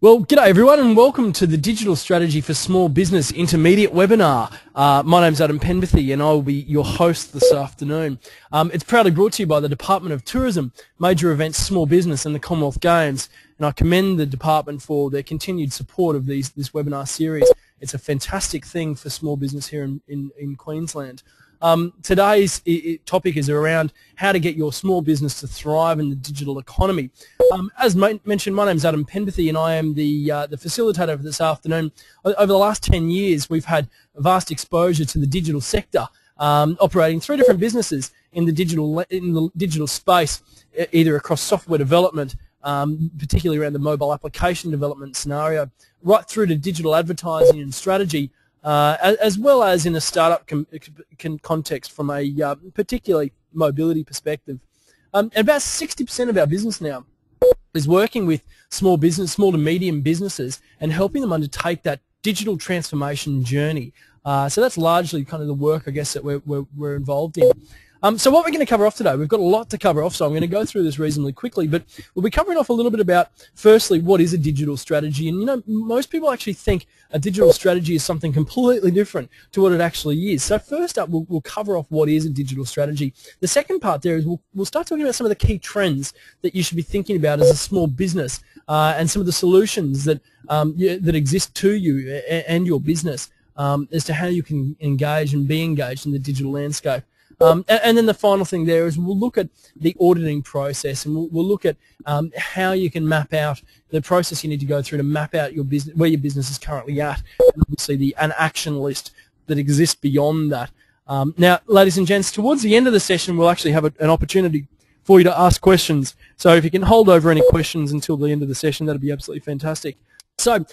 Well, g'day everyone and welcome to the Digital Strategy for Small Business Intermediate webinar. Uh, my name's Adam Penberthy and I will be your host this afternoon. Um, it's proudly brought to you by the Department of Tourism, Major Events, Small Business and the Commonwealth Games. And I commend the department for their continued support of these, this webinar series. It's a fantastic thing for small business here in, in, in Queensland. Um, today's topic is around how to get your small business to thrive in the digital economy. Um, as mentioned, my name is Adam Penberthy and I am the, uh, the facilitator for this afternoon. Over the last 10 years, we've had vast exposure to the digital sector, um, operating three different businesses in the digital, in the digital space, either across software development, um, particularly around the mobile application development scenario, right through to digital advertising and strategy, uh, as well as in a startup context from a uh, particularly mobility perspective. Um, about 60% of our business now is working with small business, small to medium businesses and helping them undertake that digital transformation journey. Uh, so that's largely kind of the work, I guess, that we're, we're, we're involved in. Um, so what we're going to cover off today, we've got a lot to cover off, so I'm going to go through this reasonably quickly, but we'll be covering off a little bit about, firstly, what is a digital strategy? And, you know, most people actually think a digital strategy is something completely different to what it actually is. So first up, we'll, we'll cover off what is a digital strategy. The second part there is we'll, we'll start talking about some of the key trends that you should be thinking about as a small business uh, and some of the solutions that, um, that exist to you and your business um, as to how you can engage and be engaged in the digital landscape. Um, and, and, then the final thing there is we'll look at the auditing process and we'll, we'll look at um, how you can map out the process you need to go through to map out your business, where your business is currently at, and obviously the an action list that exists beyond that. Um, now, ladies and gents, towards the end of the session, we'll actually have a, an opportunity for you to ask questions. So if you can hold over any questions until the end of the session, that'd be absolutely fantastic. So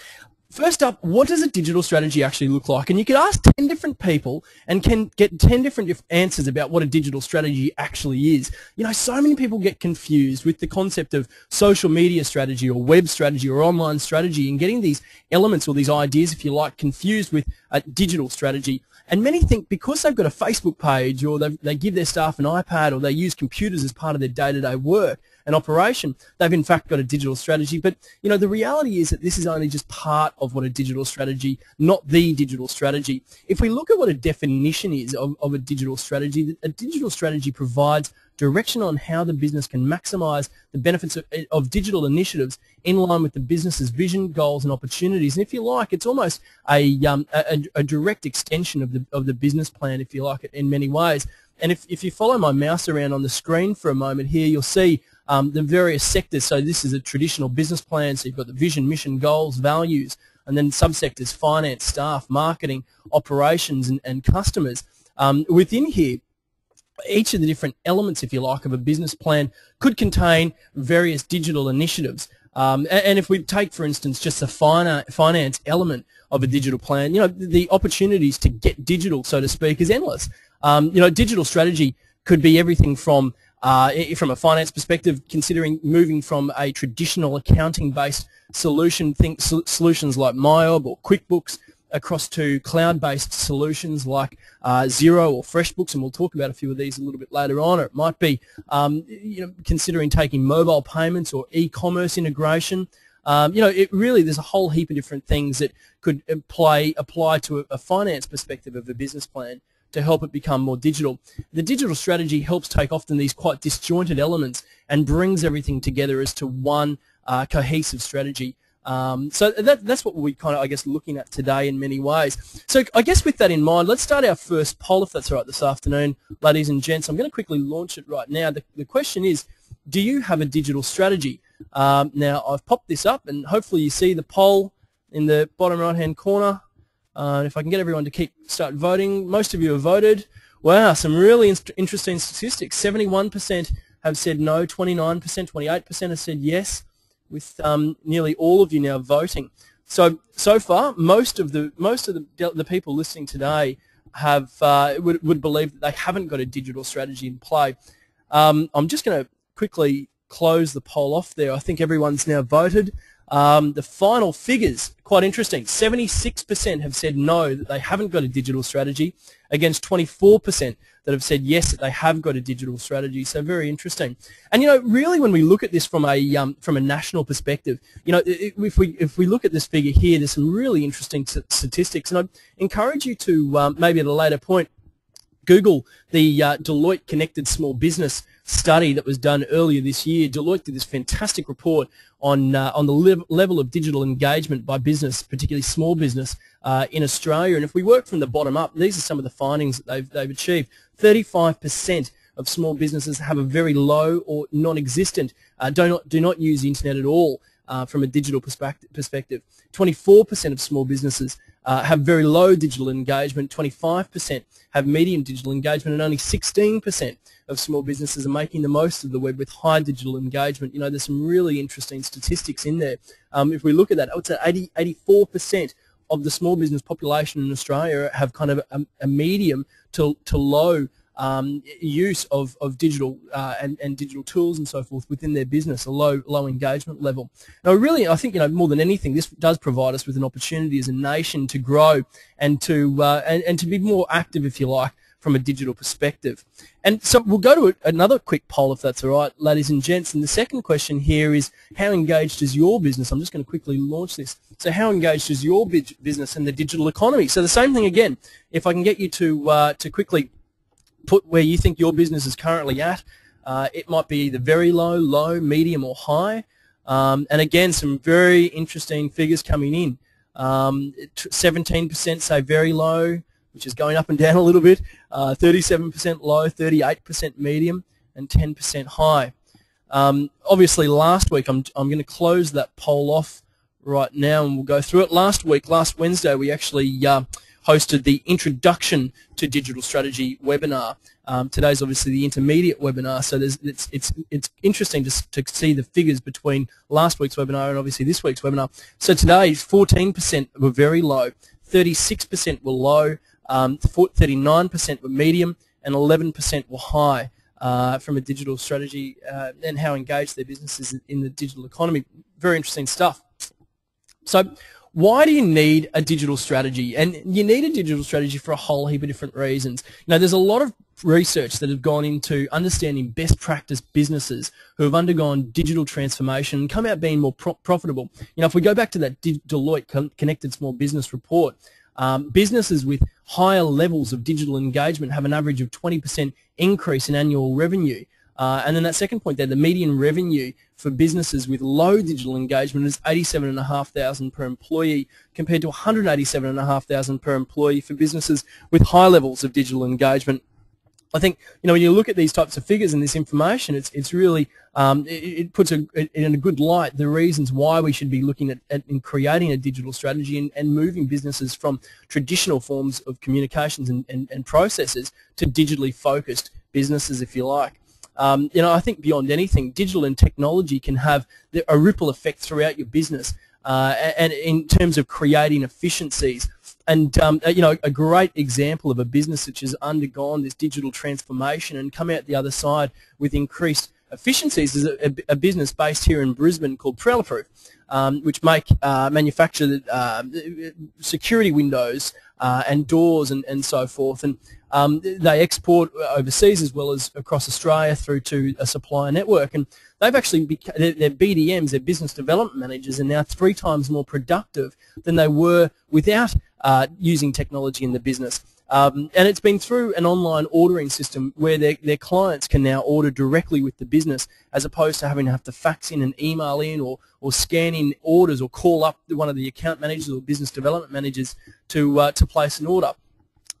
First up, what does a digital strategy actually look like? And you could ask 10 different people and can get 10 different answers about what a digital strategy actually is. You know, so many people get confused with the concept of social media strategy or web strategy or online strategy and getting these elements or these ideas, if you like, confused with a digital strategy. And many think because they've got a Facebook page or they give their staff an iPad or they use computers as part of their day-to-day -day work, an operation. They've in fact got a digital strategy, but you know the reality is that this is only just part of what a digital strategy, not the digital strategy. If we look at what a definition is of, of a digital strategy, a digital strategy provides direction on how the business can maximize the benefits of, of, digital initiatives in line with the business's vision, goals, and opportunities. And if you like, it's almost a, um, a, a, direct extension of the, of the business plan, if you like it, in many ways. And if, if you follow my mouse around on the screen for a moment here, you'll see um, the various sectors. So this is a traditional business plan. So you've got the vision, mission, goals, values, and then subsectors, finance, staff, marketing, operations, and, and customers. Um, within here, each of the different elements, if you like, of a business plan could contain various digital initiatives. Um, and, if we take, for instance, just the finance element of a digital plan, you know, the opportunities to get digital, so to speak, is endless. Um, you know, digital strategy could be everything from uh, from a finance perspective, considering moving from a traditional accounting-based solution, think solutions like MYOB or QuickBooks, across to cloud-based solutions like uh, Xero or FreshBooks, and we'll talk about a few of these a little bit later on. Or it might be, um, you know, considering taking mobile payments or e-commerce integration. Um, you know, it really there's a whole heap of different things that could apply apply to a, a finance perspective of a business plan to help it become more digital. The digital strategy helps take often these quite disjointed elements and brings everything together as to one uh, cohesive strategy. Um, so that, that's what we're kind of, I guess, looking at today in many ways. So I guess with that in mind, let's start our first poll, if that's all right, this afternoon, ladies and gents. I'm going to quickly launch it right now. The, the question is, do you have a digital strategy? Um, now, I've popped this up, and hopefully you see the poll in the bottom right-hand corner. Uh, if I can get everyone to keep start voting, most of you have voted. Wow, some really in interesting statistics. 71% have said no, 29%, 28% have said yes, with um, nearly all of you now voting. So so far, most of the most of the the people listening today have uh, would would believe that they haven't got a digital strategy in play. Um, I'm just going to quickly close the poll off there. I think everyone's now voted. Um, the final figures, quite interesting. 76% have said no, that they haven't got a digital strategy, against 24% that have said yes, that they have got a digital strategy. So very interesting. And you know, really, when we look at this from a um, from a national perspective, you know, if we if we look at this figure here, there's some really interesting statistics, and I encourage you to um, maybe at a later point Google the uh, Deloitte Connected Small Business study that was done earlier this year. Deloitte did this fantastic report on uh, on the le level of digital engagement by business, particularly small business uh, in Australia. And if we work from the bottom up, these are some of the findings that they've they've achieved. 35% of small businesses have a very low or non-existent, uh, do not do not use the internet at all uh, from a digital perspective. 24% of small businesses uh, have very low digital engagement, 25% have medium digital engagement, and only 16% of small businesses are making the most of the web with high digital engagement. You know, there's some really interesting statistics in there. Um, if we look at that, I would say 80, 84% of the small business population in Australia have kind of a, a medium to, to low um, use of, of digital uh, and, and digital tools and so forth within their business, a low low engagement level. Now, really, I think you know more than anything, this does provide us with an opportunity as a nation to grow and to uh, and, and to be more active, if you like, from a digital perspective. And so we'll go to another quick poll, if that's all right, ladies and gents. And the second question here is, how engaged is your business? I'm just going to quickly launch this. So how engaged is your business in the digital economy? So the same thing again. If I can get you to uh, to quickly put where you think your business is currently at. Uh, it might be either very low, low, medium, or high. Um, and again, some very interesting figures coming in. 17% um, say very low, which is going up and down a little bit. 37% uh, low, 38% medium, and 10% high. Um, obviously, last week, I'm, I'm going to close that poll off right now and we'll go through it. Last week, last Wednesday, we actually uh, hosted the Introduction to Digital Strategy webinar. Um, today's obviously the intermediate webinar, so it's, it's, it's interesting to, to see the figures between last week's webinar and obviously this week's webinar. So today, 14% were very low, 36% were low, 39% um, were medium, and 11% were high. Uh, from a digital strategy uh, and how engaged their business is in the digital economy. Very interesting stuff. So why do you need a digital strategy? And you need a digital strategy for a whole heap of different reasons. Now, there's a lot of research that have gone into understanding best practice businesses who have undergone digital transformation and come out being more pro profitable. You know, if we go back to that Deloitte Connected Small Business report, um, businesses with higher levels of digital engagement have an average of 20% increase in annual revenue. Uh, and then that second point there, the median revenue for businesses with low digital engagement is 87,500 per employee compared to 187,500 per employee for businesses with high levels of digital engagement. I think you know when you look at these types of figures and this information, it's it's really um, it, it, puts a, in a good light the reasons why we should be looking at, at in creating a digital strategy and, and moving businesses from traditional forms of communications and, and, and processes to digitally focused businesses, if you like. Um, you know, I think beyond anything, digital and technology can have a ripple effect throughout your business, uh, and in terms of creating efficiencies. And um, uh, you know, a great example of a business which has undergone this digital transformation and come out the other side with increased efficiencies is a, a business based here in Brisbane called Prowler Proof, um, which make uh, manufacture uh, security windows uh, and doors and, and so forth. And um, they export overseas as well as across Australia through to a supplier network. And they've actually, their, their BDMs, their business development managers, are now three times more productive than they were without uh, using technology in the business. Um, and it's been through an online ordering system where their, their clients can now order directly with the business as opposed to having to have to fax in and email in or, or scan in orders or call up one of the account managers or business development managers to, uh, to place an order.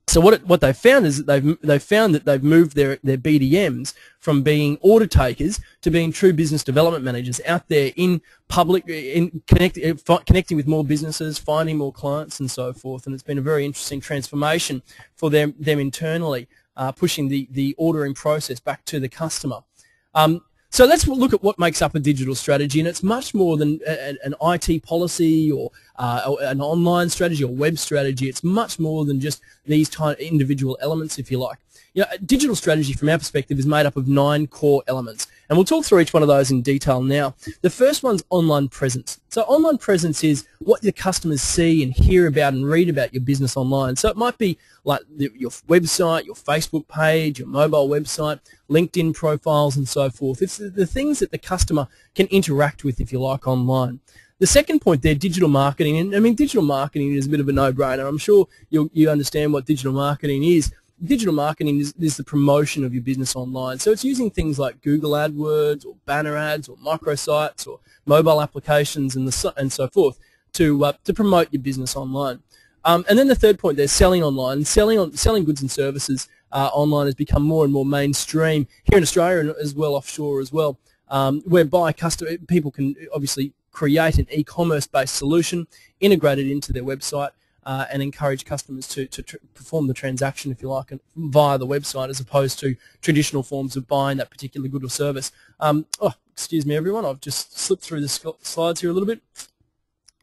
So what what they've found is that they've they've found that they've moved their their BDMs from being order takers to being true business development managers out there in public, in connect, connecting with more businesses, finding more clients, and so forth. And it's been a very interesting transformation for them them internally, uh, pushing the the ordering process back to the customer. Um, so let's look at what makes up a digital strategy, and it's much more than an IT policy or uh, an online strategy or web strategy. It's much more than just these individual elements, if you like. You uh, know, digital strategy from our perspective is made up of nine core elements. And we'll talk through each one of those in detail now. The first one's online presence. So online presence is what your customers see and hear about and read about your business online. So it might be like your website, your Facebook page, your mobile website, LinkedIn profiles and so forth. It's the, the things that the customer can interact with, if you like, online. The second point there, digital marketing, and I mean digital marketing is a bit of a no-brainer. I'm sure you you understand what digital marketing is. Digital marketing is, is the promotion of your business online. So it's using things like Google AdWords or banner ads or microsites or mobile applications and the and so forth to uh, to promote your business online. Um, and then the third point there, selling online. Selling on selling goods and services uh, online has become more and more mainstream here in Australia and as well offshore as well, um, whereby customer people can obviously create an e-commerce based solution, integrate it into their website, uh, and encourage customers to, to tr perform the transaction, if you like, via the website as opposed to traditional forms of buying that particular good or service. Um, oh, excuse me, everyone. I've just slipped through the slides here a little bit.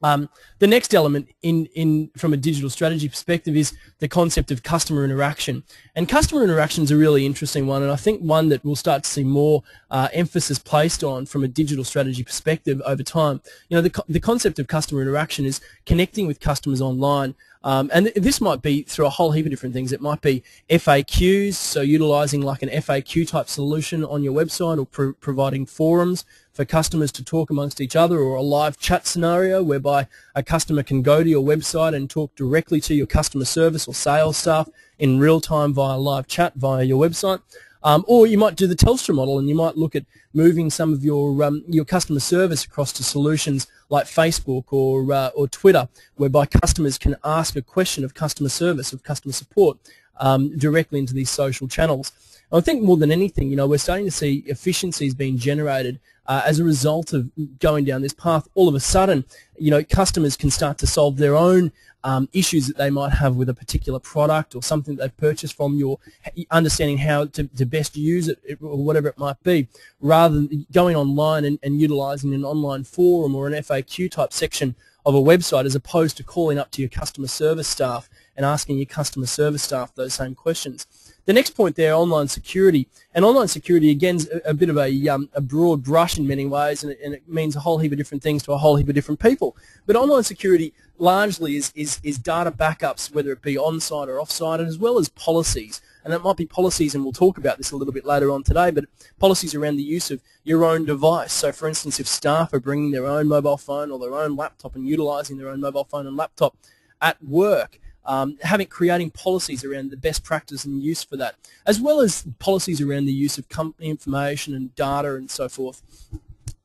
Um, the next element in, in from a digital strategy perspective is the concept of customer interaction. And customer interaction is a really interesting one, and I think one that we'll start to see more uh, emphasis placed on from a digital strategy perspective over time. You know, the, the concept of customer interaction is connecting with customers online um, and th this might be through a whole heap of different things. It might be FAQs, so utilizing like an FAQ type solution on your website or pro providing forums for customers to talk amongst each other or a live chat scenario whereby a customer can go to your website and talk directly to your customer service or sales staff in real time via live chat via your website. Um, or you might do the Telstra model and you might look at moving some of your um, your customer service across to solutions like Facebook or uh, or Twitter, whereby customers can ask a question of customer service, of customer support, um, directly into these social channels. I think more than anything, you know, we're starting to see efficiencies being generated uh, as a result of going down this path. All of a sudden, you know, customers can start to solve their own um, issues that they might have with a particular product or something they've purchased from you, understanding how to, to best use it or whatever it might be, rather than going online and, and utilizing an online forum or an FAQ type section of a website as opposed to calling up to your customer service staff and asking your customer service staff those same questions. The next point there, online security. And online security, again, is a, bit of a, um, a broad brush in many ways, and it, and it, means a whole heap of different things to a whole heap of different people. But online security largely is, is, is data backups, whether it be on-site or off-site, as well as policies. And it might be policies, and we'll talk about this a little bit later on today, but policies around the use of your own device. So, for instance, if staff are bringing their own mobile phone or their own laptop and utilizing their own mobile phone and laptop at work, um, having creating policies around the best practice and use for that, as well as policies around the use of company information and data and so forth.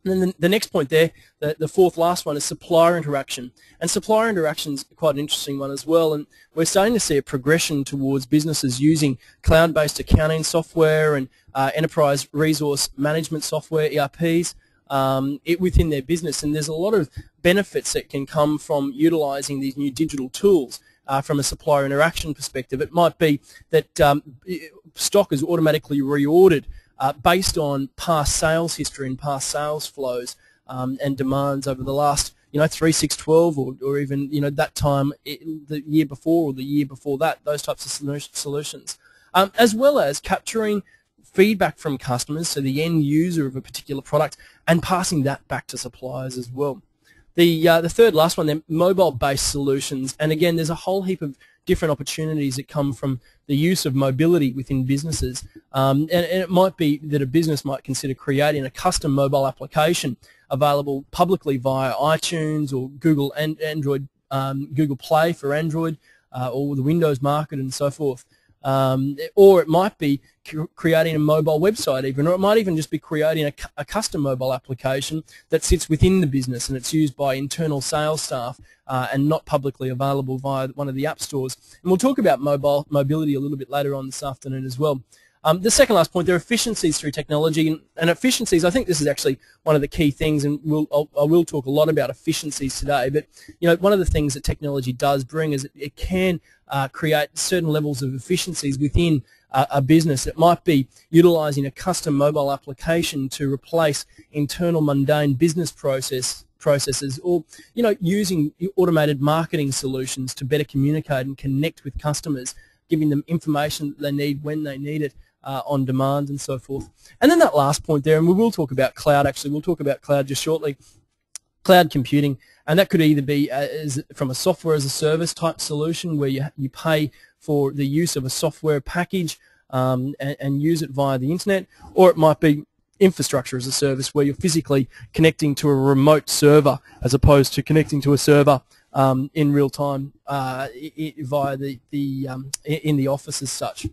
And then the, the next point there, the, the fourth last one, is supplier interaction. And supplier interaction is quite an interesting one as well. And we're starting to see a progression towards businesses using cloud-based accounting software and uh, enterprise resource management software, ERPs, um, it, within their business. And there's a lot of benefits that can come from utilizing these new digital tools uh, from a supplier interaction perspective. It might be that um, stock is automatically reordered uh, based on past sales history and past sales flows um, and demands over the last you know, 3, 6, 12 or, or even, you know, that time the year before or the year before that, those types of solutions. Um, as well as capturing feedback from customers, so the end user of a particular product, and passing that back to suppliers as well. The, uh, the third last one, then mobile-based solutions. And again, there's a whole heap of different opportunities that come from the use of mobility within businesses. Um, and, and, it might be that a business might consider creating a custom mobile application available publicly via iTunes or Google and Android, um, Google Play for Android uh, or the Windows market and so forth. Um, or it might be creating a mobile website even, or it might even just be creating a, a, custom mobile application that sits within the business and it's used by internal sales staff uh, and not publicly available via one of the app stores. And we'll talk about mobile mobility a little bit later on this afternoon as well. Um, the second last point, there are efficiencies through technology, and, and, efficiencies. I think this is actually one of the key things, and we'll, I'll, I will talk a lot about efficiencies today. But you know, one of the things that technology does bring is it, it can uh, create certain levels of efficiencies within a, business. It might be utilising a custom mobile application to replace internal mundane business process processes or you know using automated marketing solutions to better communicate and connect with customers giving them information that they need when they need it uh, on demand and so forth. And then that last point there, and we will talk about cloud actually, we'll talk about cloud just shortly, cloud computing, and that could either be uh, as, from a software as a service type solution where you, you pay for the use of a software package um, and, and use it via the internet, or it might be infrastructure as a service where you're physically connecting to a remote server as opposed to connecting to a server um, in real time uh, via the, the um, in the office as such.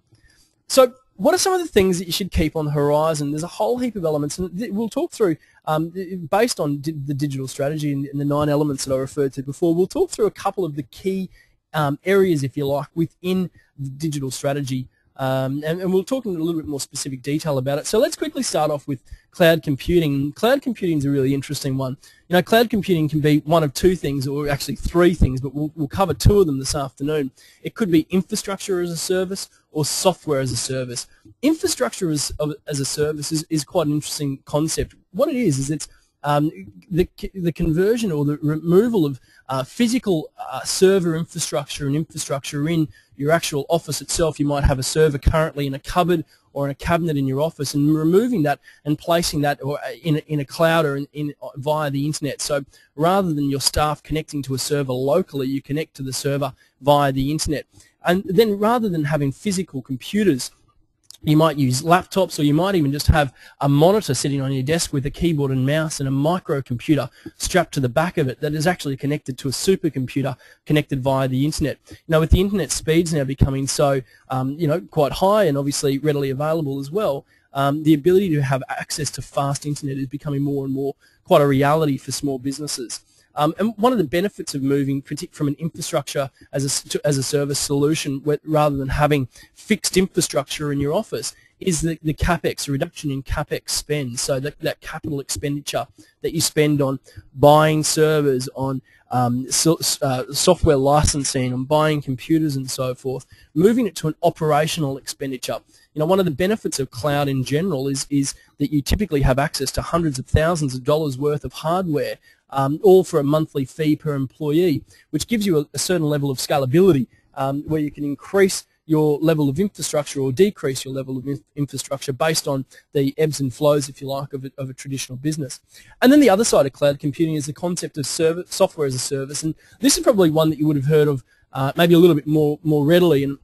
So what are some of the things that you should keep on the horizon? There's a whole heap of elements, and we'll talk through, um, based on di the digital strategy and, and, the nine elements that I referred to before, we'll talk through a couple of the key um, areas, if you like, within digital strategy um, and, and, we'll talk in a little bit more specific detail about it. So let's quickly start off with cloud computing. Cloud computing is a really interesting one. You know, cloud computing can be one of two things, or actually three things, but we'll, we'll cover two of them this afternoon. It could be infrastructure as a service or software as a service. Infrastructure as, as a service is, is quite an interesting concept. What it is, is it's um, the, the conversion or the removal of uh, physical uh, server infrastructure and infrastructure in your actual office itself. You might have a server currently in a cupboard or in a cabinet in your office and removing that and placing that or uh, in a, in a cloud or in, in, via the internet. So rather than your staff connecting to a server locally, you connect to the server via the internet. And then rather than having physical computers you might use laptops or you might even just have a monitor sitting on your desk with a keyboard and mouse and a microcomputer strapped to the back of it that is actually connected to a supercomputer connected via the internet. Now with the internet speeds now becoming so um, you know quite high and obviously readily available as well, um, the ability to have access to fast internet is becoming more and more quite a reality for small businesses. Um, and one of the benefits of moving from an infrastructure as a, to, as a service solution where, rather than having fixed infrastructure in your office is the, the capex, reduction in capex spend. So that, that capital expenditure that you spend on buying servers, on um, so, uh, software licensing, on buying computers and so forth, moving it to an operational expenditure. You know, one of the benefits of cloud in general is, is that you typically have access to hundreds of thousands of dollars worth of hardware um, all for a monthly fee per employee, which gives you a, a certain level of scalability um, where you can increase your level of infrastructure or decrease your level of infrastructure based on the ebbs and flows, if you like, of a, of a, traditional business. And then the other side of cloud computing is the concept of service, software as a service, and this is probably one that you would have heard of uh, maybe a little bit more more readily. And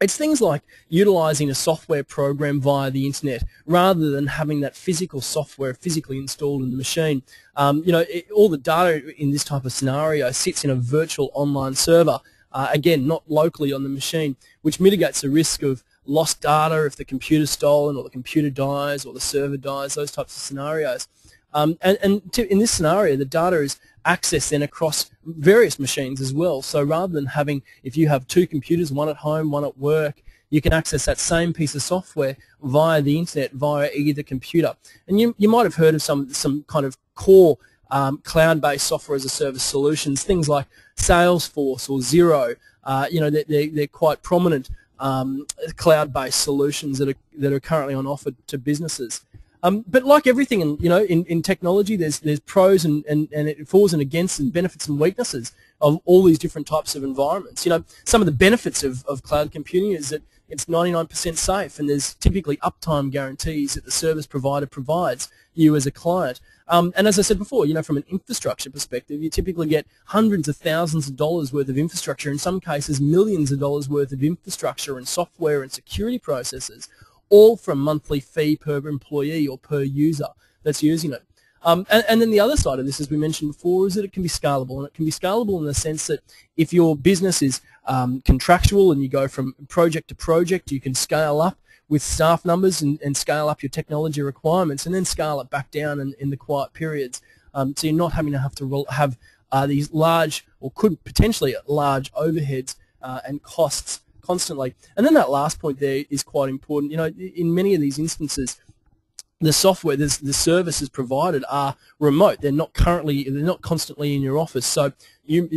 it's things like utilizing a software program via the internet rather than having that physical software physically installed in the machine. Um, you know, it, all the data in this type of scenario sits in a virtual online server, uh, again, not locally on the machine, which mitigates the risk of lost data if the computer's stolen or the computer dies or the server dies, those types of scenarios. Um, and, and to, in this scenario, the data is access then across various machines as well. So rather than having, if you have two computers, one at home, one at work, you can access that same piece of software via the internet, via either computer. And you, you might have heard of some, some kind of core um, cloud-based software as a service solutions, things like Salesforce or Xero. Uh, you know, they're, they're, quite prominent um, cloud-based solutions that are, that are currently on offer to businesses. Um, but like everything in, you know, in, in technology, there's, there's pros and, and, and it falls and against and benefits and weaknesses of all these different types of environments. You know, some of the benefits of, of cloud computing is that it's 99% safe and there's typically uptime guarantees that the service provider provides you as a client. Um, and as I said before, you know, from an infrastructure perspective, you typically get hundreds of thousands of dollars worth of infrastructure, in some cases millions of dollars worth of infrastructure and software and security processes all from monthly fee per employee or per user that's using it. Um, and, and, then the other side of this, as we mentioned before, is that it can be scalable. And it can be scalable in the sense that if your business is um, contractual and you go from project to project, you can scale up with staff numbers and, and scale up your technology requirements and then scale it back down in, in the quiet periods. Um, so you're not having to have to have uh, these large or could potentially large overheads uh, and costs constantly. And then that last point there is quite important. You know, in many of these instances, the software, the services provided are remote. They're not currently, they're not constantly in your office. So you,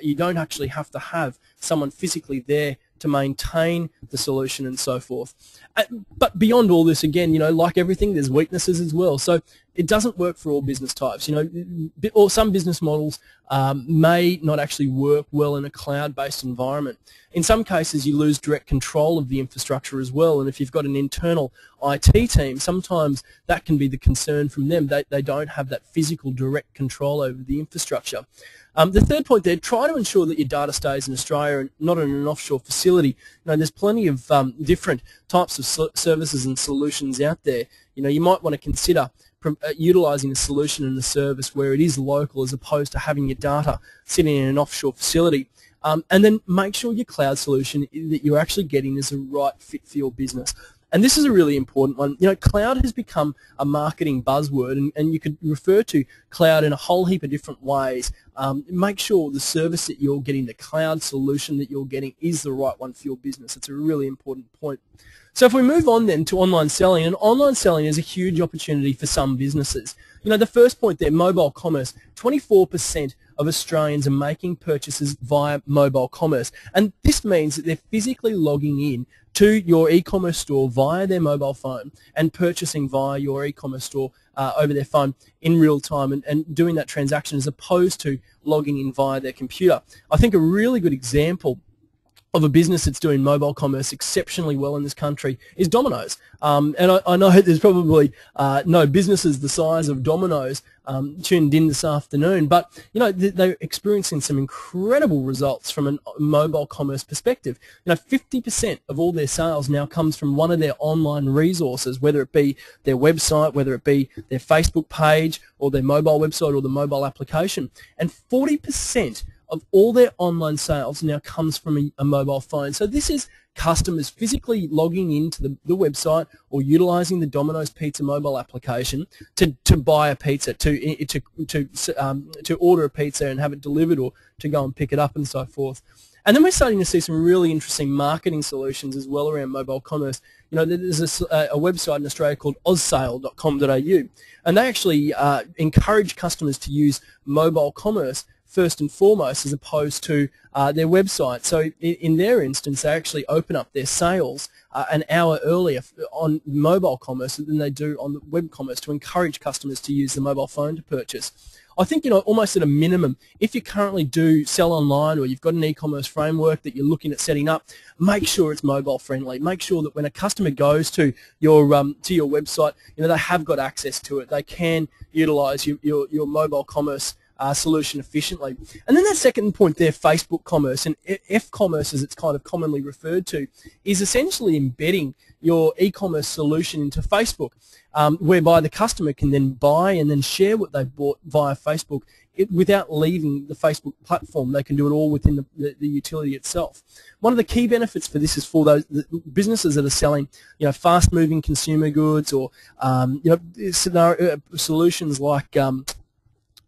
you don't actually have to have someone physically there to maintain the solution and so forth. Uh, but beyond all this, again, you know, like everything, there's weaknesses as well. So it doesn't work for all business types. You know, or some business models um, may not actually work well in a cloud-based environment. In some cases, you lose direct control of the infrastructure as well, and if you've got an internal IT team, sometimes that can be the concern from them. They, they don't have that physical direct control over the infrastructure. Um, the third point there, try to ensure that your data stays in Australia and not in an offshore facility. You know, there's plenty of um, different types of services and solutions out there. You know, you might want to consider utilizing a solution and a service where it is local as opposed to having your data sitting in an offshore facility. Um, and then make sure your cloud solution that you're actually getting is the right fit for your business. And this is a really important one. You know, cloud has become a marketing buzzword, and, and you could refer to cloud in a whole heap of different ways. Um, make sure the service that you're getting, the cloud solution that you're getting, is the right one for your business. It's a really important point. So if we move on then to online selling, and online selling is a huge opportunity for some businesses. You know, the first point there, mobile commerce, 24% of Australians are making purchases via mobile commerce. And this means that they're physically logging in to your e-commerce store via their mobile phone and purchasing via your e-commerce store uh, over their phone in real time and, and doing that transaction as opposed to logging in via their computer. I think a really good example of a business that's doing mobile commerce exceptionally well in this country is Domino's. Um, and I, I, know there's probably uh, no businesses the size of Domino's um, tuned in this afternoon, but you know they're experiencing some incredible results from a mobile commerce perspective. You know, 50% of all their sales now comes from one of their online resources, whether it be their website, whether it be their Facebook page, or their mobile website, or the mobile application, and 40% of all their online sales now comes from a, a, mobile phone. So this is customers physically logging into the, the website or utilizing the Domino's Pizza mobile application to, to buy a pizza, to, to, to, um, to order a pizza and have it delivered or to go and pick it up and so forth. And then we're starting to see some really interesting marketing solutions as well around mobile commerce. You know, there's a, a website in Australia called ozsale.com.au, and they actually uh, encourage customers to use mobile commerce first and foremost as opposed to uh, their website. So in, in, their instance, they actually open up their sales uh, an hour earlier on mobile commerce than they do on the web commerce to encourage customers to use the mobile phone to purchase. I think, you know, almost at a minimum, if you currently do sell online or you've got an e-commerce framework that you're looking at setting up, make sure it's mobile friendly. Make sure that when a customer goes to your um, to your website, you know, they have got access to it. They can utilize your, your, your mobile commerce uh, solution efficiently. And then that second point there, Facebook commerce, and F-commerce as it's kind of commonly referred to, is essentially embedding your e-commerce solution into Facebook, um, whereby the customer can then buy and then share what they've bought via Facebook it, without leaving the Facebook platform. They can do it all within the, the, the, utility itself. One of the key benefits for this is for those businesses that are selling, you know, fast-moving consumer goods or, um, you know, scenario, uh, solutions like um,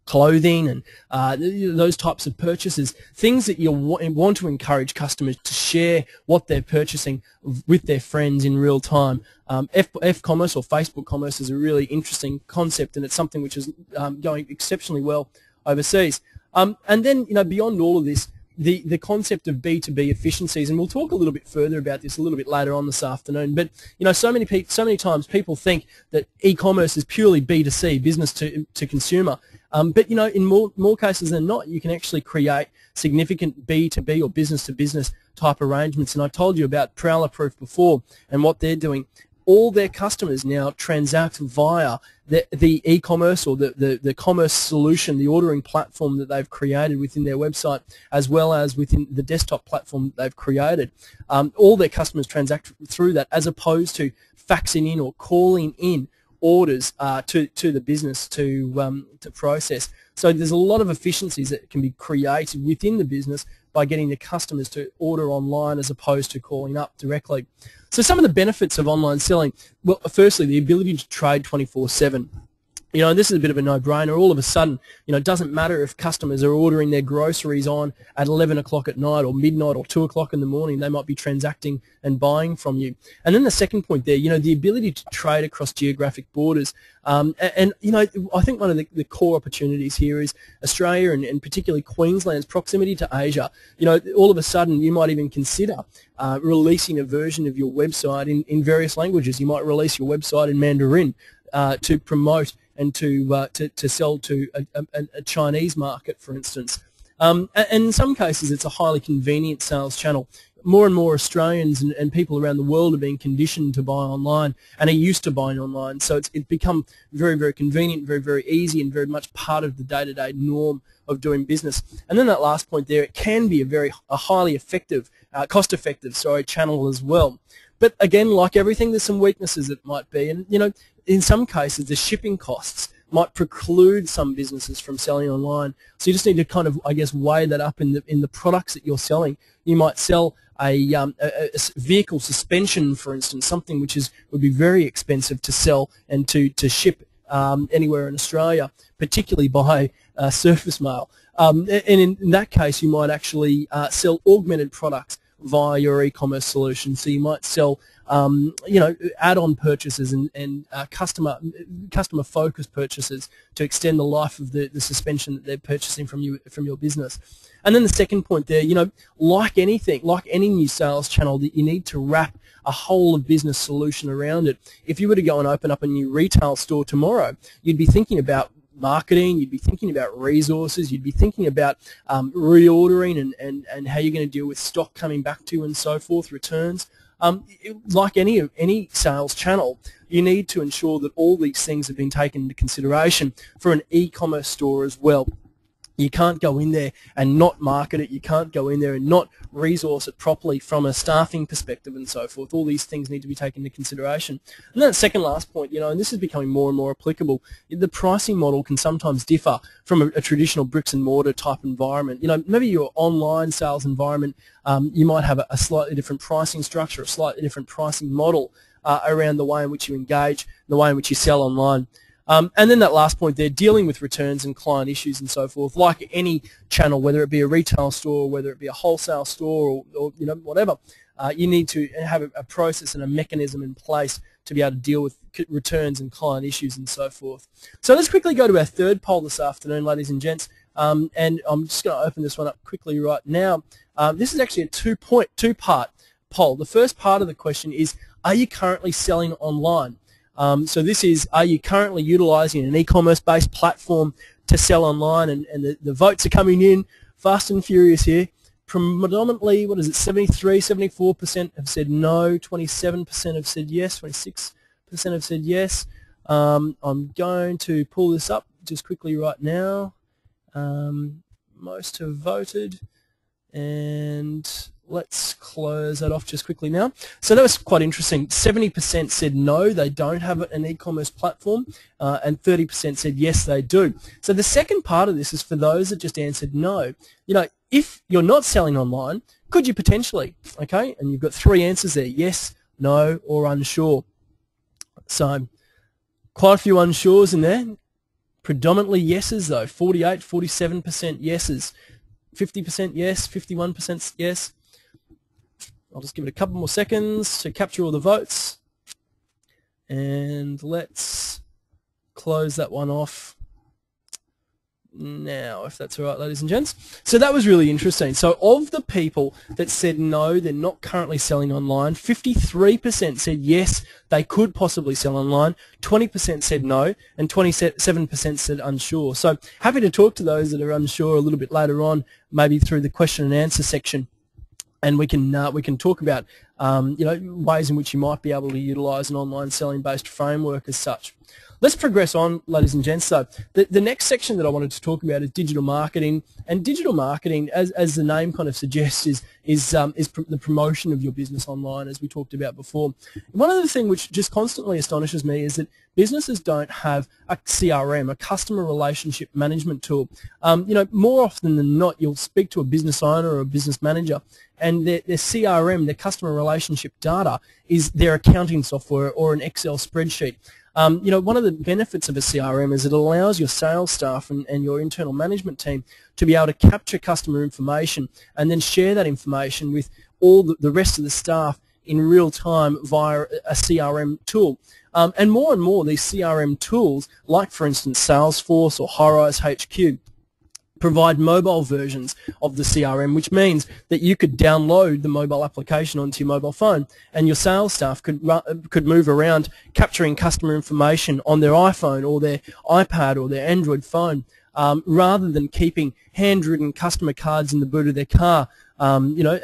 clothing and uh, those types of purchases, things that you want to encourage customers to share what they're purchasing with their friends in real time. Um, F, F commerce or Facebook commerce is a really interesting concept and it's something which is um, going exceptionally well overseas. Um, and then, you know, beyond all of this, the, the concept of B2B efficiencies, and we'll talk a little bit further about this a little bit later on this afternoon, but you know, so many, so many times people think that e-commerce is purely B2C, business to, to consumer, um, but you know, in more, more cases than not, you can actually create significant B2B or business-to-business type arrangements. And I told you about Prowler Proof before and what they're doing. All their customers now transact via the, the e-commerce or the, the, the commerce solution, the ordering platform that they've created within their website, as well as within the desktop platform that they've created. Um, all their customers transact through that as opposed to faxing in or calling in orders uh, to to the business to um, to process. So there's a lot of efficiencies that can be created within the business by getting the customers to order online as opposed to calling up directly. So some of the benefits of online selling, well, firstly, the ability to trade 24/7. You know, and this is a bit of a no-brainer. All of a sudden, you know, it doesn't matter if customers are ordering their groceries on at 11 o'clock at night or midnight or 2 o'clock in the morning. They might be transacting and buying from you. And then the second point there, you know, the ability to trade across geographic borders. Um, and, and, you know, I think one of the, the core opportunities here is Australia and, and, particularly Queensland's proximity to Asia. You know, all of a sudden you might even consider uh, releasing a version of your website in, in various languages. You might release your website in Mandarin uh, to promote and to uh, to, to sell to a, a, a Chinese market, for instance. Um, and in some cases, it's a highly convenient sales channel. More and more Australians and, and, people around the world are being conditioned to buy online and are used to buying online. So it's, it's become very, very convenient, very, very easy, and very much part of the day-to-day norm of doing business. And then that last point there, it can be a very a highly effective, uh, cost-effective, sorry, channel as well. But again, like everything, there's some weaknesses it might be. And, you know, in some cases, the shipping costs might preclude some businesses from selling online. So you just need to kind of, I guess, weigh that up in the in the products that you're selling. You might sell a, um, a, a, vehicle suspension, for instance, something which is would be very expensive to sell and to to ship um, anywhere in Australia, particularly by uh, surface mail. Um, and in, in, that case, you might actually uh, sell augmented products via your e-commerce solution. So you might sell, um, you know, add-on purchases and, and uh, customer customer focused purchases to extend the life of the, the suspension that they're purchasing from you from your business. And then the second point there, you know, like anything, like any new sales channel, that you need to wrap a whole of business solution around it. If you were to go and open up a new retail store tomorrow, you'd be thinking about marketing, you'd be thinking about resources, you'd be thinking about um, reordering and, and, and how you're going to deal with stock coming back to you and so forth, returns. Um, like any any sales channel, you need to ensure that all these things have been taken into consideration for an e-commerce store as well. You can't go in there and not market it. You can't go in there and not resource it properly from a staffing perspective and so forth. All these things need to be taken into consideration. And then the second last point, you know, and this is becoming more and more applicable, the pricing model can sometimes differ from a, a traditional bricks and mortar type environment. You know, maybe your online sales environment, um, you might have a, a, slightly different pricing structure, a slightly different pricing model uh, around the way in which you engage, the way in which you sell online. Um, and then that last point there, dealing with returns and client issues and so forth, like any channel, whether it be a retail store, whether it be a wholesale store, or, or you know whatever, uh, you need to have a, a, process and a mechanism in place to be able to deal with returns and client issues and so forth. So let's quickly go to our third poll this afternoon, ladies and gents. Um, and I'm just going to open this one up quickly right now. Um, this is actually a two-point, two-part poll. The first part of the question is, are you currently selling online? Um, so this is, are you currently utilizing an e-commerce based platform to sell online? And, and the, the votes are coming in fast and furious here. Predominantly, what is it, 73, 74% have said no, 27% have said yes, 26% have said yes. Um, I'm going to pull this up just quickly right now. Um, most have voted and let's close that off just quickly now. So that was quite interesting. 70% said no, they don't have an e-commerce platform, uh, and 30% said yes, they do. So the second part of this is for those that just answered no. You know, if you're not selling online, could you potentially? Okay, and you've got three answers there, yes, no, or unsure. So quite a few unsures in there. Predominantly yeses though, 48, 47% yeses. 50% yes, 51% yes. I'll just give it a couple more seconds to capture all the votes. And let's close that one off now, if that's all right, ladies and gents. So that was really interesting. So of the people that said no, they're not currently selling online, 53% said yes, they could possibly sell online, 20% said no, and 27% said unsure. So happy to talk to those that are unsure a little bit later on, maybe through the question and answer section and we can uh, we can talk about um, you know ways in which you might be able to utilize an online selling based framework as such. Let's progress on, ladies and gents. So the, the next section that I wanted to talk about is digital marketing. And digital marketing, as, as the name kind of suggests, is, is, um, is pr the promotion of your business online, as we talked about before. One of the things which just constantly astonishes me is that businesses don't have a CRM, a customer relationship management tool. Um, you know, more often than not, you'll speak to a business owner or a business manager, and their, their CRM, their customer relationship data, is their accounting software or an Excel spreadsheet. Um, you know, one of the benefits of a CRM is it allows your sales staff and, and your internal management team to be able to capture customer information and then share that information with all the, the rest of the staff in real time via a CRM tool. Um, and more and more these CRM tools, like for instance Salesforce or Highrise HQ, provide mobile versions of the CRM, which means that you could download the mobile application onto your mobile phone, and your sales staff could could move around capturing customer information on their iPhone or their iPad or their Android phone, um, rather than keeping handwritten customer cards in the boot of their car. Um, you know,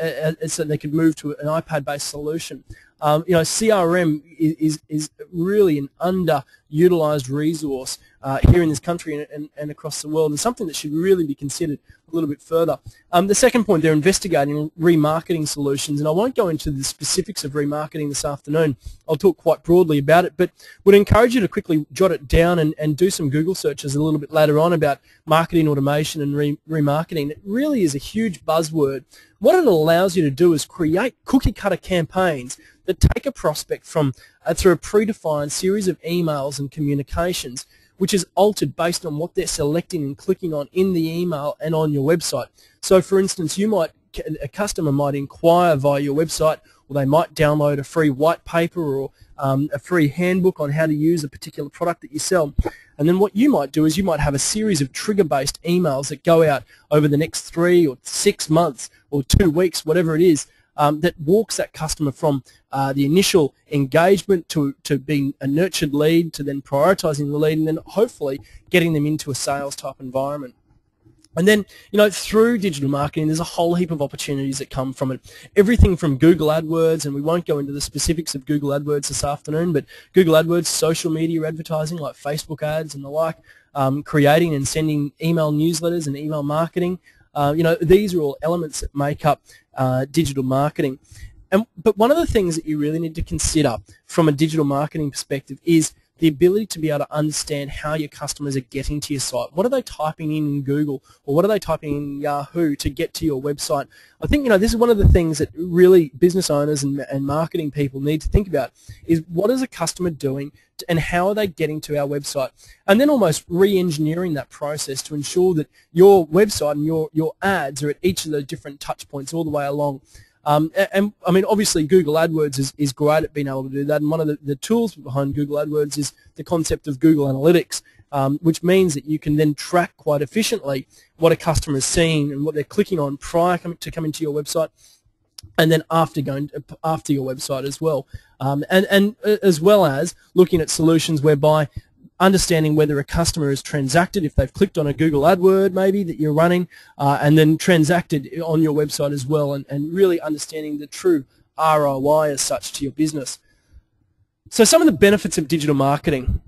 so they could move to an iPad-based solution. Um, you know, CRM is, is, really an underutilized resource uh, here in this country and, and, and, across the world, and something that should really be considered a little bit further. Um, the second point, they're investigating remarketing solutions, and I won't go into the specifics of remarketing this afternoon. I'll talk quite broadly about it, but would encourage you to quickly jot it down and, and do some Google searches a little bit later on about marketing automation and re remarketing. It really is a huge buzzword. What it allows you to do is create cookie-cutter campaigns that take a prospect from uh, through a predefined series of emails and communications which is altered based on what they're selecting and clicking on in the email and on your website. So for instance, you might a customer might inquire via your website or they might download a free white paper or um, a free handbook on how to use a particular product that you sell. And then what you might do is you might have a series of trigger-based emails that go out over the next three or six months or two weeks, whatever it is, um, that walks that customer from uh, the initial engagement to, to being a nurtured lead to then prioritizing the lead and then hopefully getting them into a sales type environment. And then, you know, through digital marketing, there's a whole heap of opportunities that come from it. Everything from Google AdWords, and we won't go into the specifics of Google AdWords this afternoon, but Google AdWords, social media advertising like Facebook ads and the like, um, creating and sending email newsletters and email marketing, uh, you know, these are all elements that make up uh, digital marketing. And, but one of the things that you really need to consider from a digital marketing perspective is the ability to be able to understand how your customers are getting to your site. What are they typing in Google or what are they typing in Yahoo to get to your website? I think you know this is one of the things that really business owners and, and marketing people need to think about is what is a customer doing and how are they getting to our website? And then almost re-engineering that process to ensure that your website and your, your ads are at each of the different touch points all the way along. Um, and, and, I mean, obviously, Google AdWords is, is great at being able to do that. And one of the, the tools behind Google AdWords is the concept of Google Analytics, um, which means that you can then track quite efficiently what a customer is seeing and what they're clicking on prior to coming to your website and then after going after your website as well, um, and and uh, as well as looking at solutions whereby understanding whether a customer has transacted, if they've clicked on a Google AdWord maybe that you're running, uh, and then transacted on your website as well, and, and really understanding the true ROI as such to your business. So some of the benefits of digital marketing.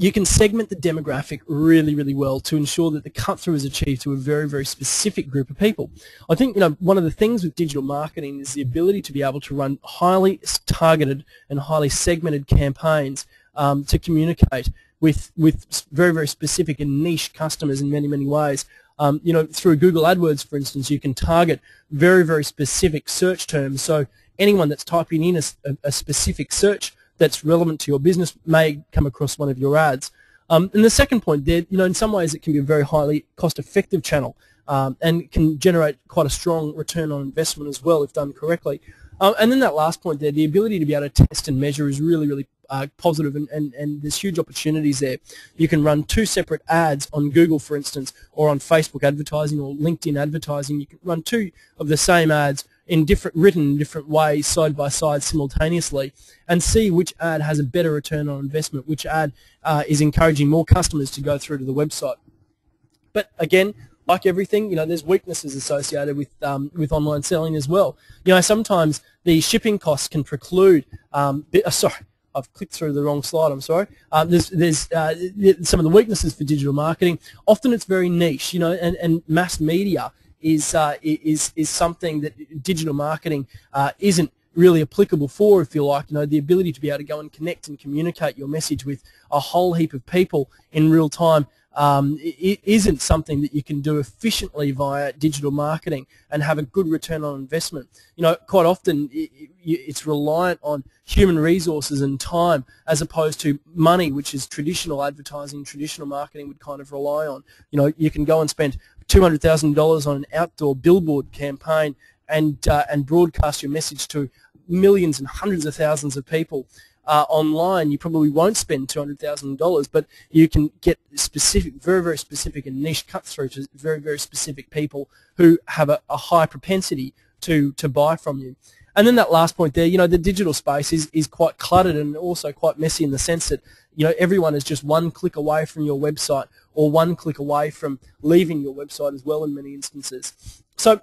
You can segment the demographic really, really well to ensure that the cut-through is achieved to a very, very specific group of people. I think you know one of the things with digital marketing is the ability to be able to run highly targeted and highly segmented campaigns um, to communicate with with very very specific and niche customers in many many ways. Um, you know, through Google AdWords, for instance, you can target very very specific search terms. So anyone that's typing in a, a specific search that's relevant to your business may come across one of your ads. Um, and the second point there, you know, in some ways it can be a very highly cost-effective channel um, and can generate quite a strong return on investment as well if done correctly. Um, and then that last point there, the ability to be able to test and measure is really, really uh, positive and, and, and there's huge opportunities there. You can run two separate ads on Google, for instance, or on Facebook advertising or LinkedIn advertising. You can run two of the same ads in different written in different ways side by side simultaneously and see which ad has a better return on investment, which ad uh, is encouraging more customers to go through to the website. But again, like everything, you know, there's weaknesses associated with um, with online selling as well. You know, sometimes the shipping costs can preclude. Um, uh, sorry, I've clicked through the wrong slide. I'm sorry. Um, there's there's uh, some of the weaknesses for digital marketing. Often it's very niche, you know, and, and mass media is uh, is is something that digital marketing uh, isn't really applicable for, if you like, you know, the ability to be able to go and connect and communicate your message with a whole heap of people in real time um, it isn't something that you can do efficiently via digital marketing and have a good return on investment. You know, quite often it's reliant on human resources and time as opposed to money, which is traditional advertising, traditional marketing would kind of rely on. You know, you can go and spend $200,000 on an outdoor billboard campaign and, uh, and broadcast your message to millions and hundreds of thousands of people uh, online, you probably won't spend $200,000, but you can get specific, very, very specific and niche cut through to very, very specific people who have a, a high propensity to, to buy from you. And then that last point there, you know, the digital space is, is quite cluttered and also quite messy in the sense that, you know, everyone is just one click away from your website or one click away from leaving your website as well in many instances. So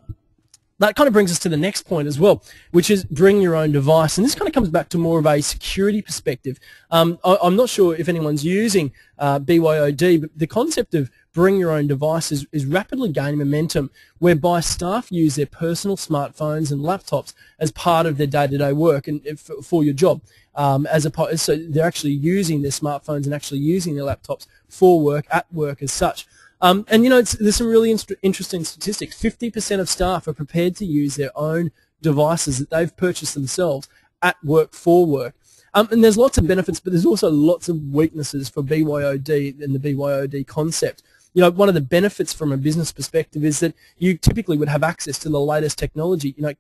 that kind of brings us to the next point as well, which is bring your own device. And this kind of comes back to more of a security perspective. Um, I, am not sure if anyone's using uh, BYOD, but the concept of bring your own device is, is rapidly gaining momentum whereby staff use their personal smartphones and laptops as part of their day-to-day work and for, for your job. Um, as a, so they're actually using their smartphones and actually using their laptops for work, at work as such. Um, and you know, there's some really in interesting statistics. 50% of staff are prepared to use their own devices that they've purchased themselves at work for work. Um, and there's lots of benefits, but there's also lots of weaknesses for BYOD and the BYOD concept you know, one of the benefits from a business perspective is that you typically would have access to the latest technology. You know,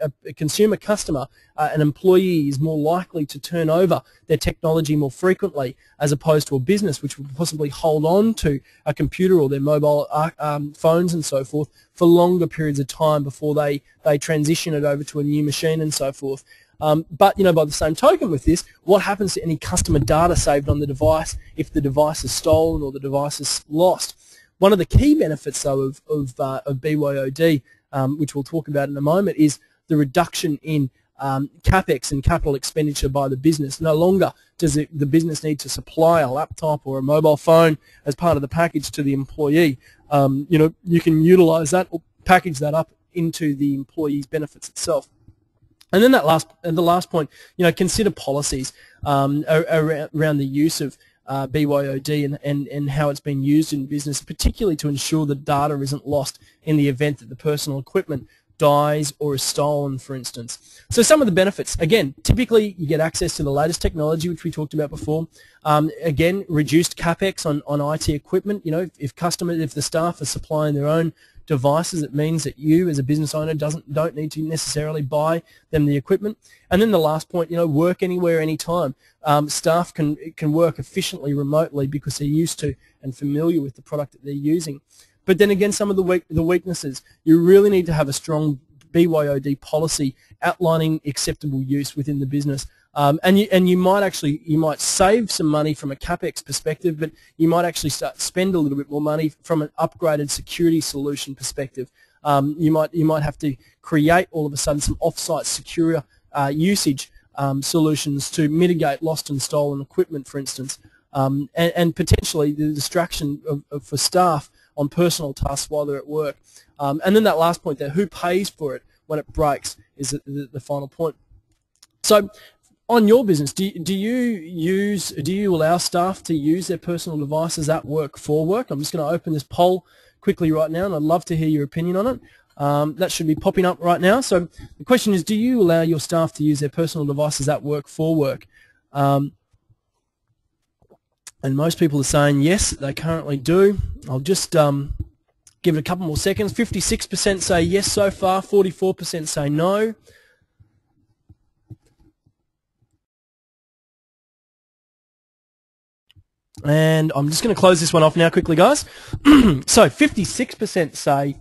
a, a consumer customer, uh, an employee is more likely to turn over their technology more frequently as opposed to a business which would possibly hold on to a computer or their mobile uh, um, phones and so forth for longer periods of time before they, they transition it over to a new machine and so forth. Um, but you know, by the same token with this, what happens to any customer data saved on the device if the device is stolen or the device is lost? One of the key benefits, though, of, of, uh, of BYOD, um, which we'll talk about in a moment, is the reduction in um, capex and capital expenditure by the business. No longer does it, the business need to supply a laptop or a mobile phone as part of the package to the employee. Um, you know, you can utilize that or package that up into the employee's benefits itself. And then that last, and the last point, you know, consider policies um, around, the use of uh, BYOD and, and, and how it's been used in business, particularly to ensure that data isn't lost in the event that the personal equipment dies or is stolen, for instance. So some of the benefits, again, typically you get access to the latest technology, which we talked about before. Um, again, reduced capex on, on IT equipment. You know, if, if customers, if the staff are supplying their own devices. It means that you, as a business owner, doesn't don't need to necessarily buy them the equipment. And then the last point, you know, work anywhere, anytime. Um, staff can can work efficiently remotely because they're used to and familiar with the product that they're using. But then again, some of the weak, the weaknesses, you really need to have a strong BYOD policy outlining acceptable use within the business. Um, and you and you might actually you might save some money from a capex perspective, but you might actually start spend a little bit more money from an upgraded security solution perspective. Um, you might you might have to create all of a sudden some offsite secure uh, usage um, solutions to mitigate lost and stolen equipment, for instance, um, and, and, potentially the distraction of, of, for staff on personal tasks while they're at work. Um, and then that last point there, who pays for it when it breaks, is the, the, the final point. So on your business, do, do you use, do you allow staff to use their personal devices at work for work? I'm just going to open this poll quickly right now, and I'd love to hear your opinion on it. Um, that should be popping up right now. So the question is, do you allow your staff to use their personal devices at work for work? Um, and most people are saying yes, they currently do. I'll just um, give it a couple more seconds. 56% say yes so far, 44% say no. And I'm just going to close this one off now quickly, guys. so 56% say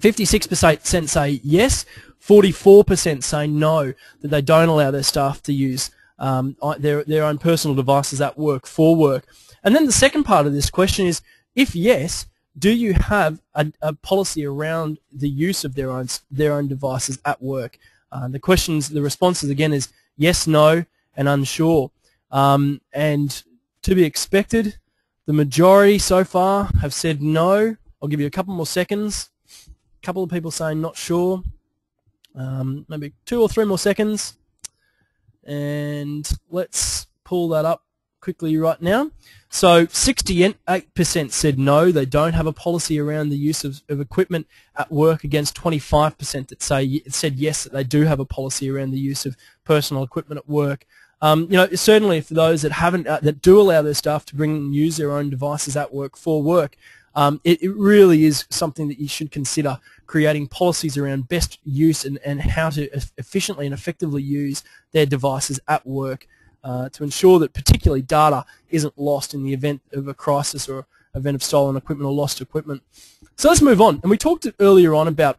56% say yes, 44% say no, that they don't allow their staff to use um, their, their own personal devices at work for work. And then the second part of this question is, if yes, do you have a, a policy around the use of their own, their own devices at work? Uh, the questions, the responses again is yes, no, and unsure. Um, and to be expected. The majority so far have said no. I'll give you a couple more seconds. A couple of people saying not sure. Um, maybe two or three more seconds. And let's pull that up quickly right now. So 68% said no, they don't have a policy around the use of, of equipment at work against 25% that say said yes, that they do have a policy around the use of personal equipment at work. Um, you know, certainly for those that haven't, uh, that do allow their staff to bring and use their own devices at work for work, um, it, it, really is something that you should consider creating policies around best use and, and how to efficiently and effectively use their devices at work. uh, to ensure that particularly data isn't lost in the event of a crisis or event of stolen equipment or lost equipment. So let's move on. And we talked earlier on about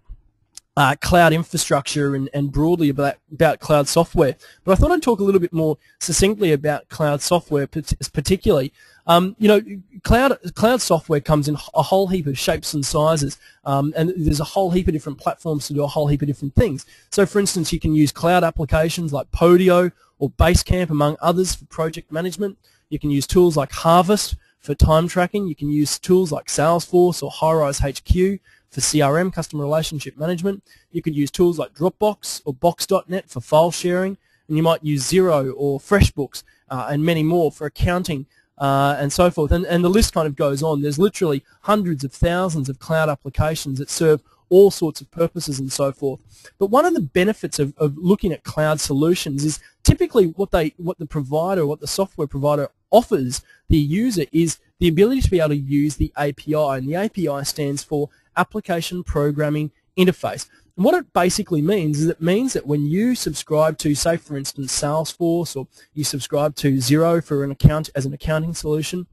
uh, cloud infrastructure and, and broadly about, about cloud software. But I thought I'd talk a little bit more succinctly about cloud software particularly. Um, you know, cloud cloud software comes in a whole heap of shapes and sizes, um, and there's a whole heap of different platforms to do a whole heap of different things. So, for instance, you can use cloud applications like Podio or Basecamp, among others, for project management. You can use tools like Harvest for time tracking. You can use tools like Salesforce or Highrise HQ for CRM, customer relationship management. You could use tools like Dropbox or Box.net for file sharing, and you might use Xero or FreshBooks uh, and many more for accounting uh, and so forth. And, and the list kind of goes on. There's literally hundreds of thousands of cloud applications that serve all sorts of purposes and so forth. But one of the benefits of, of looking at cloud solutions is typically what they what the provider, what the software provider offers the user is the ability to be able to use the API. And the API stands for Application Programming Interface. And what it basically means is it means that when you subscribe to, say, for instance, Salesforce, or you subscribe to Xero for an account as an accounting solution,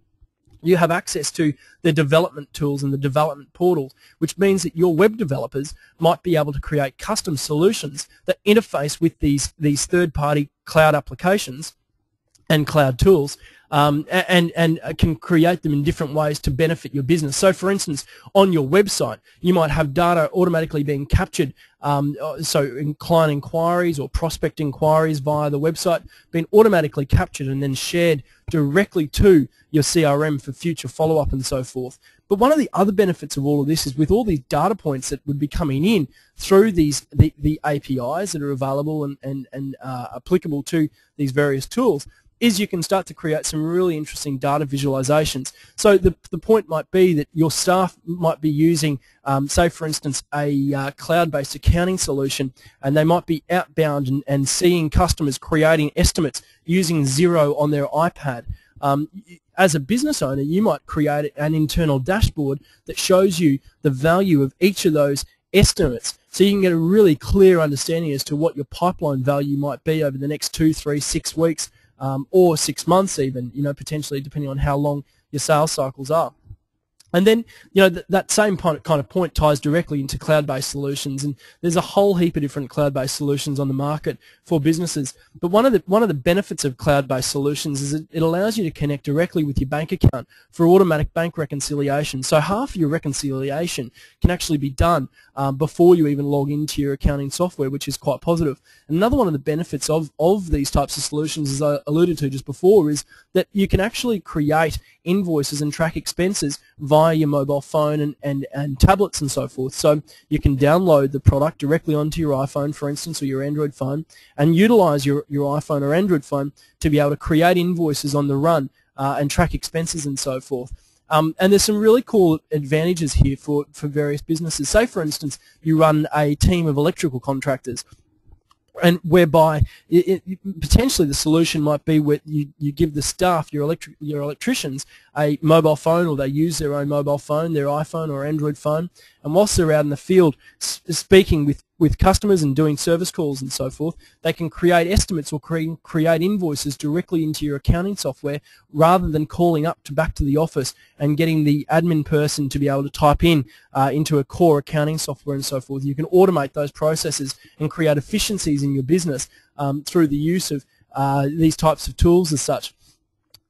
you have access to the development tools and the development portals, which means that your web developers might be able to create custom solutions that interface with these, these third-party cloud applications and cloud tools um, and, and can create them in different ways to benefit your business. So for instance, on your website, you might have data automatically being captured, um, uh, so client inquiries or prospect inquiries via the website being automatically captured and then shared directly to your CRM for future follow-up and so forth. But one of the other benefits of all of this is with all these data points that would be coming in through these the, the APIs that are available and, and, and uh, applicable to these various tools, is you can start to create some really interesting data visualizations. So the, the point might be that your staff might be using, um, say for instance, a uh, cloud-based accounting solution and they might be outbound and, and seeing customers creating estimates using Xero on their iPad. Um, as a business owner, you might create an internal dashboard that shows you the value of each of those estimates so you can get a really clear understanding as to what your pipeline value might be over the next two, three, six weeks um, or six months even, you know, potentially depending on how long your sales cycles are. And then, you know, th that same kind of point ties directly into cloud-based solutions. And there's a whole heap of different cloud-based solutions on the market for businesses. But one of the one of the benefits of cloud-based solutions is it, it allows you to connect directly with your bank account for automatic bank reconciliation. So half your reconciliation can actually be done um, before you even log into your accounting software, which is quite positive. Another one of the benefits of, of these types of solutions, as I alluded to just before, is that you can actually create invoices and track expenses via your mobile phone and, and, and tablets and so forth. So you can download the product directly onto your iPhone, for instance, or your Android phone, and utilize your, your iPhone or Android phone to be able to create invoices on the run uh, and track expenses and so forth. Um, and there's some really cool advantages here for, for various businesses. Say, for instance, you run a team of electrical contractors and whereby it, it, potentially the solution might be where you, you give the staff, your electric your electricians, a mobile phone, or they use their own mobile phone, their iPhone or Android phone, and whilst they're out in the field speaking with with customers and doing service calls and so forth, they can create estimates or cre create invoices directly into your accounting software rather than calling up to back to the office and getting the admin person to be able to type in uh, into a core accounting software and so forth. You can automate those processes and create efficiencies in your business um, through the use of uh, these types of tools as such.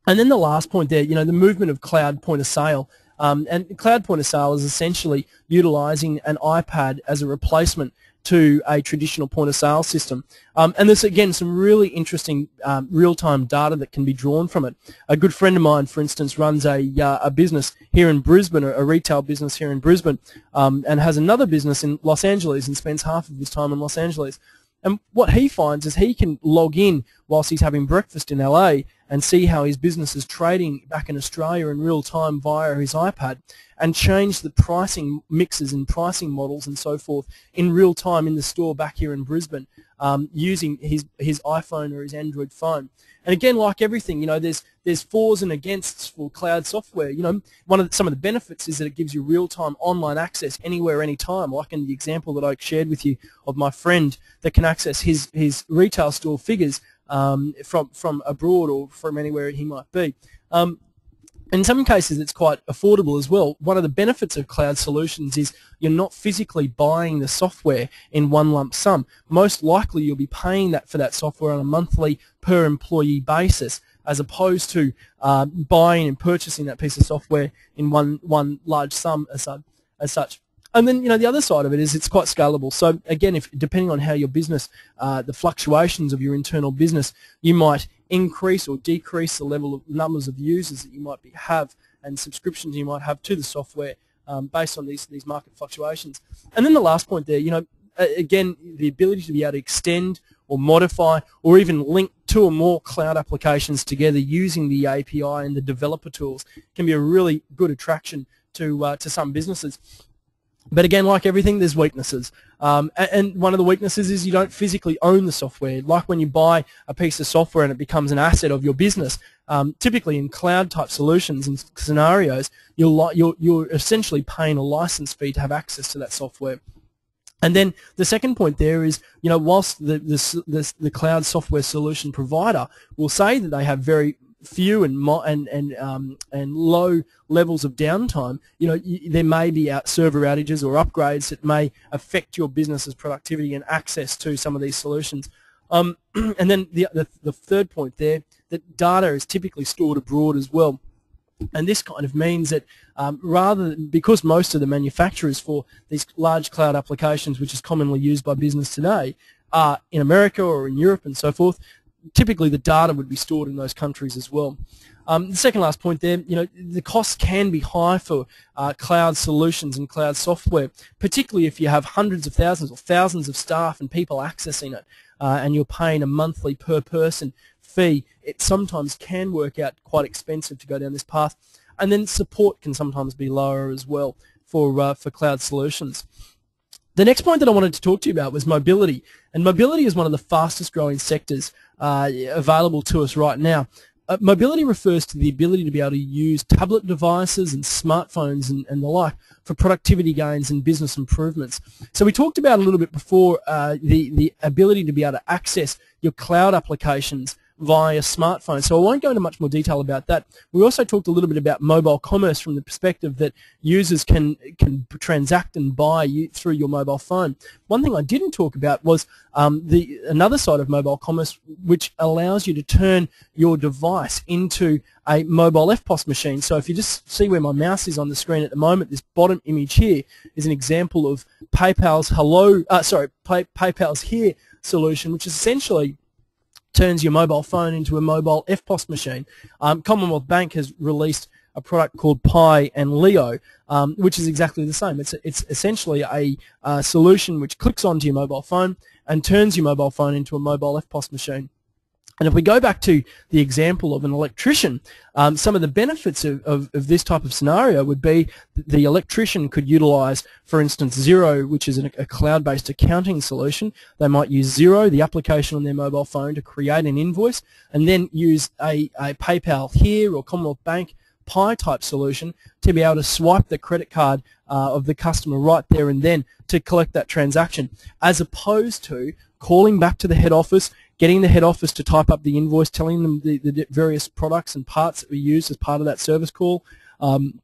And then the last point there, you know, the movement of cloud point of sale. Um, and cloud point of sale is essentially utilizing an iPad as a replacement to a traditional point of sale system. Um, and there's again some really interesting um, real-time data that can be drawn from it. A good friend of mine, for instance, runs a, uh, a business here in Brisbane, a retail business here in Brisbane, um, and has another business in Los Angeles and spends half of his time in Los Angeles. And what he finds is he can log in whilst he's having breakfast in LA and see how his business is trading back in Australia in real time via his iPad and change the pricing mixes and pricing models and so forth in real time in the store back here in Brisbane um, using his, his iPhone or his Android phone. And again, like everything, you know, there's there's fors and againsts for cloud software. You know, one of the, some of the benefits is that it gives you real-time online access anywhere, anytime. Like in the example that I shared with you of my friend that can access his his retail store figures um, from from abroad or from anywhere he might be. Um, in some cases, it's quite affordable as well. One of the benefits of cloud solutions is you're not physically buying the software in one lump sum. Most likely, you'll be paying that for that software on a monthly per employee basis, as opposed to uh, buying and purchasing that piece of software in one one large sum as, as such. And then, you know, the other side of it is it's quite scalable. So again, if depending on how your business, uh, the fluctuations of your internal business, you might increase or decrease the level of numbers of users that you might be, have and subscriptions you might have to the software um, based on these these market fluctuations. And then the last point there, you know, again, the ability to be able to extend or modify or even link two or more cloud applications together using the API and the developer tools can be a really good attraction to uh, to some businesses. But again, like everything, there's weaknesses. Um, and, one of the weaknesses is you don't physically own the software. Like when you buy a piece of software and it becomes an asset of your business, um, typically in cloud type solutions and scenarios, you're, you're, you're essentially paying a license fee to have access to that software. And then the second point there is, you know, whilst the, the, the, the cloud software solution provider will say that they have very few and and and um, and low levels of downtime, you know, you, there may be out server outages or upgrades that may affect your business's productivity and access to some of these solutions. Um, and then the, the, the third point there, that data is typically stored abroad as well. And this kind of means that um, rather than, because most of the manufacturers for these large cloud applications, which is commonly used by business today, are in America or in Europe and so forth, typically the data would be stored in those countries as well. Um, the second last point there, you know, the costs can be high for uh, cloud solutions and cloud software, particularly if you have hundreds of thousands or thousands of staff and people accessing it, uh, and you're paying a monthly per person fee. It sometimes can work out quite expensive to go down this path, and then support can sometimes be lower as well for uh, for cloud solutions. The next point that I wanted to talk to you about was mobility. And mobility is one of the fastest growing sectors uh, available to us right now. Uh, mobility refers to the ability to be able to use tablet devices and smartphones and, and, the like for productivity gains and business improvements. So we talked about a little bit before uh, the, the ability to be able to access your cloud applications via smartphone. So I won't go into much more detail about that. We also talked a little bit about mobile commerce from the perspective that users can can transact and buy you, through your mobile phone. One thing I didn't talk about was um, the another side of mobile commerce, which allows you to turn your device into a mobile EFTPOS machine. So if you just see where my mouse is on the screen at the moment, this bottom image here is an example of PayPal's Hello, uh, sorry, Pay, PayPal's Here solution, which is essentially turns your mobile phone into a mobile EFTPOS machine. Um, Commonwealth Bank has released a product called Pi and Leo, um, which is exactly the same. It's, it's essentially a, a solution which clicks onto your mobile phone and turns your mobile phone into a mobile EFTPOS machine. And if we go back to the example of an electrician, um, some of the benefits of, of, of, this type of scenario would be the electrician could utilize, for instance, Xero, which is a, a cloud-based accounting solution. They might use Xero, the application on their mobile phone, to create an invoice, and then use a, a PayPal here or Commonwealth Bank Pi type solution to be able to swipe the credit card uh, of the customer right there and then to collect that transaction, as opposed to calling back to the head office, getting the head office to type up the invoice, telling them the, the various products and parts that we use as part of that service call, um,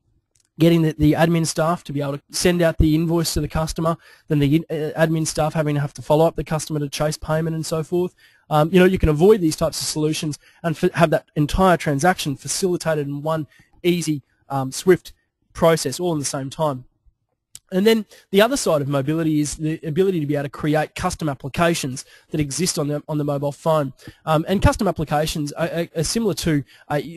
getting the, the, admin staff to be able to send out the invoice to the customer, then the uh, admin staff having to have to follow up the customer to chase payment and so forth. Um, you know, you can avoid these types of solutions and have that entire transaction facilitated in one easy, um, swift process all in the same time. And then the other side of mobility is the ability to be able to create custom applications that exist on the on the mobile phone. Um, and custom applications are, are, are similar to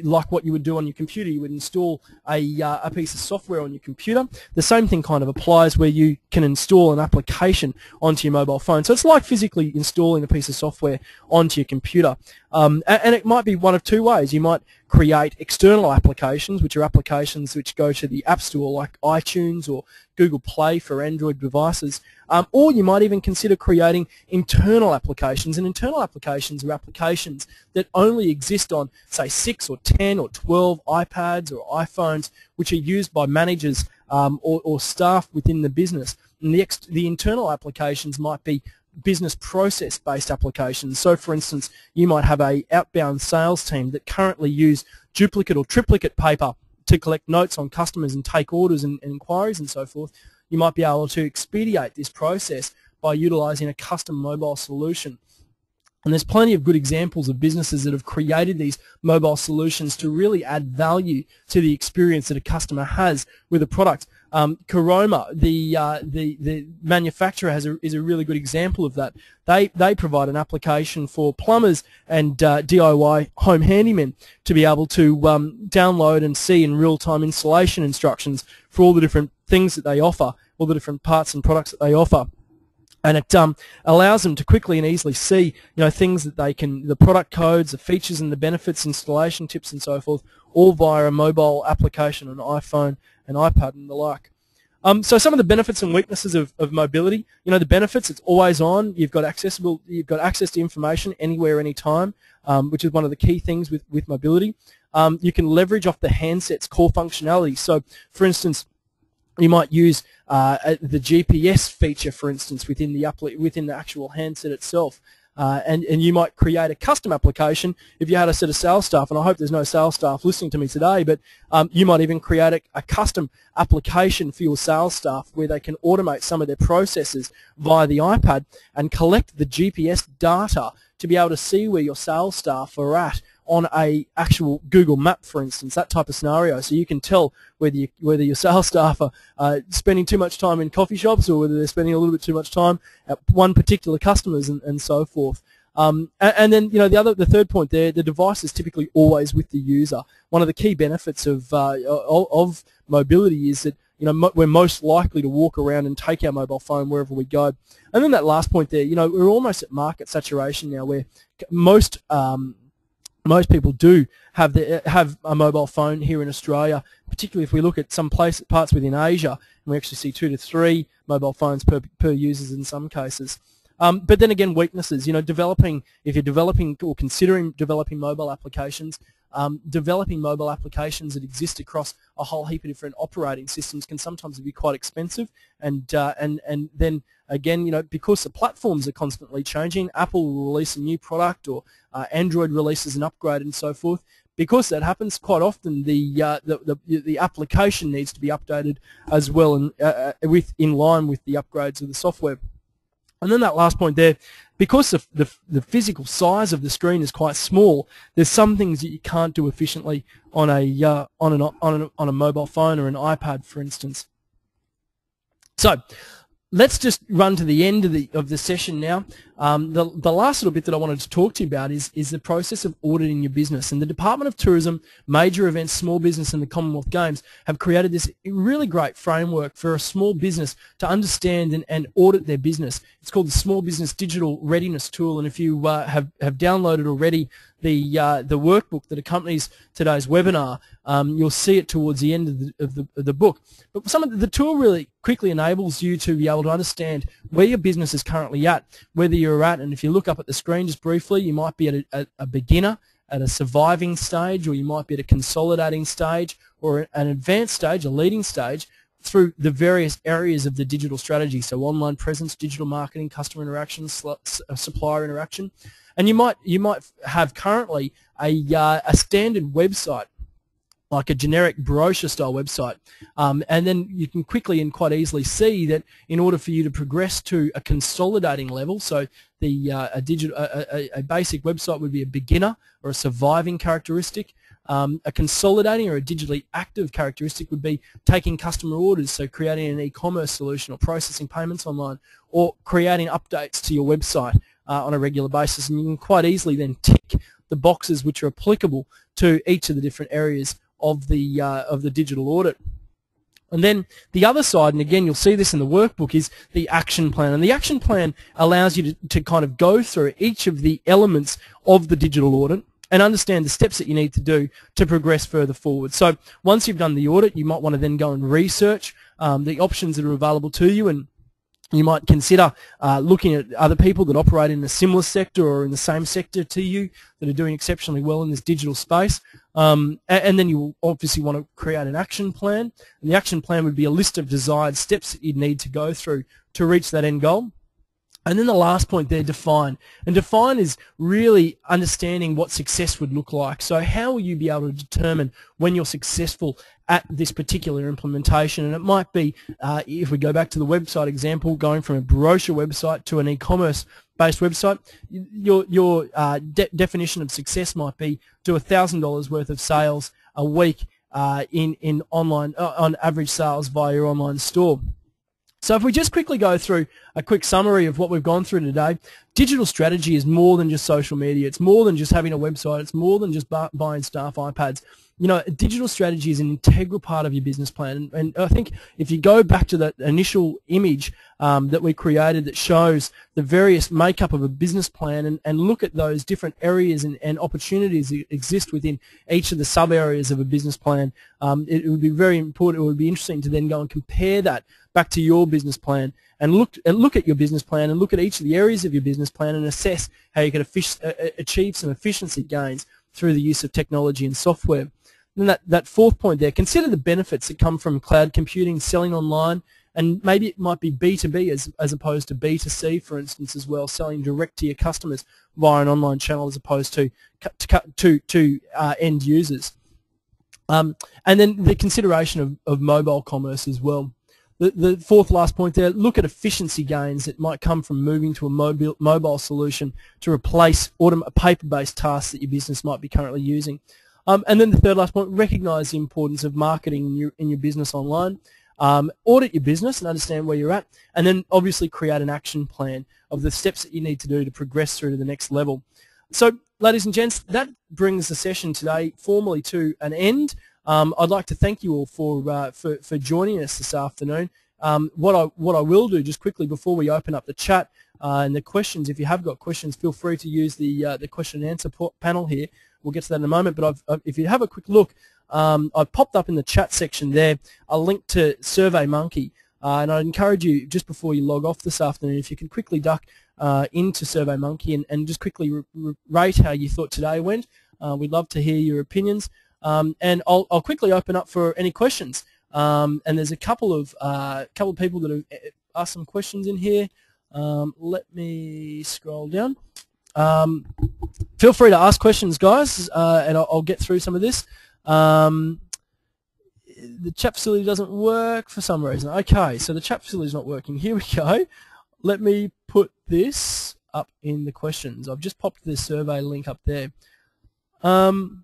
like what you would do on your computer. You would install a uh, a piece of software on your computer. The same thing kind of applies where you can install an application onto your mobile phone. So it's like physically installing a piece of software onto your computer. Um, and, and it might be one of two ways. You might create external applications, which are applications which go to the App Store like iTunes or Google Play for Android devices. Um, or you might even consider creating internal applications. And internal applications are applications that only exist on, say, 6 or 10 or 12 iPads or iPhones, which are used by managers um, or, or staff within the business. And the, the internal applications might be business process-based applications. So, for instance, you might have a outbound sales team that currently use duplicate or triplicate paper to collect notes on customers and take orders and, and inquiries and so forth. You might be able to expedite this process by utilizing a custom mobile solution. And there's plenty of good examples of businesses that have created these mobile solutions to really add value to the experience that a customer has with a product. Um, Caroma, the, uh, the the manufacturer, has a, is a really good example of that. They they provide an application for plumbers and uh, DIY home handymen to be able to um, download and see in real time installation instructions for all the different things that they offer, all the different parts and products that they offer and it um, allows them to quickly and easily see you know things that they can the product codes the features and the benefits installation tips and so forth all via a mobile application an iphone an ipad and the like. Um, so some of the benefits and weaknesses of, of mobility you know the benefits it's always on. You've got accessible you've got access to information anywhere anytime um, which is one of the key things with with mobility. Um, you can leverage off the handset's core functionality. So for instance you might use uh, the GPS feature, for instance, within the within the actual handset itself. Uh, and, and you might create a custom application if you had a set of sales staff, and I hope there's no sales staff listening to me today, but um, you might even create a, a, custom application for your sales staff where they can automate some of their processes via the iPad and collect the GPS data to be able to see where your sales staff are at on a actual Google map, for instance, that type of scenario. So you can tell whether you, whether your sales staff are uh, spending too much time in coffee shops or whether they're spending a little bit too much time at one particular customers and, and so forth. Um, and, and, then you know the other, the third point there, the device is typically always with the user. One of the key benefits of uh, of, mobility is that you know, we're most likely to walk around and take our mobile phone wherever we go. And then that last point there, you know, we're almost at market saturation now where most um, most people do have the, have a mobile phone here in Australia, particularly if we look at some place, parts within Asia, and we actually see two to three mobile phones per, per users in some cases. Um, but then again, weaknesses. You know, developing if you're developing or considering developing mobile applications, um, developing mobile applications that exist across a whole heap of different operating systems can sometimes be quite expensive, and uh, and and then again, you know, because the platforms are constantly changing, Apple will release a new product or uh, Android releases an upgrade and so forth. Because that happens quite often, the, uh, the, the the application needs to be updated as well, and uh, uh, with in line with the upgrades of the software. And then that last point there, because the, the, the, physical size of the screen is quite small, there's some things that you can't do efficiently on a, uh, on, an, on, a, on a mobile phone or an iPad, for instance. So let's just run to the end of the of the session now. Um, the the last little bit that I wanted to talk to you about is is the process of auditing your business. And the Department of Tourism, major events, small business, and the Commonwealth Games have created this really great framework for a small business to understand and, and audit their business. It's called the Small Business Digital Readiness Tool. And if you uh, have have downloaded already the uh, the workbook that accompanies today's webinar, um, you'll see it towards the end of the, of the, of the book. But some of the, the, tool really quickly enables you to be able to understand where your business is currently at, whether you're at, and if you look up at the screen just briefly, you might be at a, a, beginner, at a surviving stage, or you might be at a consolidating stage, or an advanced stage, a leading stage, through the various areas of the digital strategy, so online presence, digital marketing, customer interaction, supplier interaction. And you might you might have currently a uh, a standard website like a generic brochure style website. Um, and then you can quickly and quite easily see that in order for you to progress to a consolidating level, so the uh, a, digital, a, a, a, basic website would be a beginner or a surviving characteristic. Um, a consolidating or a digitally active characteristic would be taking customer orders, so creating an e-commerce solution or processing payments online or creating updates to your website uh, on a regular basis. And you can quite easily then tick the boxes which are applicable to each of the different areas of the uh, of the digital audit. And then the other side, and again you'll see this in the workbook, is the action plan. And the action plan allows you to, to kind of go through each of the elements of the digital audit and understand the steps that you need to do to progress further forward. So once you've done the audit, you might want to then go and research um, the options that are available to you and you might consider uh, looking at other people that operate in a similar sector or in the same sector to you that are doing exceptionally well in this digital space. Um, and, and, then you obviously want to create an action plan. And the action plan would be a list of desired steps that you'd need to go through to reach that end goal. And then the last point there, define. And define is really understanding what success would look like. So how will you be able to determine when you're successful at this particular implementation? And it might be, uh, if we go back to the website example, going from a brochure website to an e-commerce based website, your, your uh, de definition of success might be do $1,000 worth of sales a week uh, in, in online, uh, on average sales via your online store. So if we just quickly go through a quick summary of what we've gone through today, digital strategy is more than just social media. It's more than just having a website. It's more than just buying staff iPads you know, a digital strategy is an integral part of your business plan. And, I think if you go back to that initial image um, that we created that shows the various makeup of a business plan and, and look at those different areas and, and opportunities that exist within each of the sub areas of a business plan, um, it, it would be very important, it would be interesting to then go and compare that back to your business plan and look, and look at your business plan and look at each of the areas of your business plan and assess how you can achieve some efficiency gains through the use of technology and software. And that, that fourth point there, consider the benefits that come from cloud computing, selling online, and maybe it might be B2B as, as opposed to B2C, for instance, as well, selling direct to your customers via an online channel as opposed to to, to, to uh, end users. Um, and then the consideration of, of mobile commerce as well. The, the fourth last point there, look at efficiency gains that might come from moving to a mobile, mobile solution to replace autom- paper-based tasks that your business might be currently using. Um, and then the third last point, recognize the importance of marketing in your, in your business online. Um, audit your business and understand where you're at, and then obviously create an action plan of the steps that you need to do to progress through to the next level. So, ladies and gents, that brings the session today formally to an end. Um, I'd like to thank you all for, uh, for, for joining us this afternoon. Um, what I what I will do just quickly before we open up the chat uh, and the questions, if you have got questions, feel free to use the uh, the question and answer panel here. We'll get to that in a moment. But I've, if you have a quick look, um, I've popped up in the chat section there a link to SurveyMonkey. Uh, and I'd encourage you, just before you log off this afternoon, if you can quickly duck uh, into SurveyMonkey and, and just quickly rate how you thought today went. Uh, we'd love to hear your opinions. Um, and I'll, I'll quickly open up for any questions. Um, and there's a couple of uh, couple of people that have uh, asked some questions in here. Um, let me scroll down. Um, feel free to ask questions, guys, uh, and I'll, I'll, get through some of this. Um, the chat facility doesn't work for some reason. Okay, so the chat facility is not working. Here we go. Let me put this up in the questions. I've just popped the survey link up there. Um,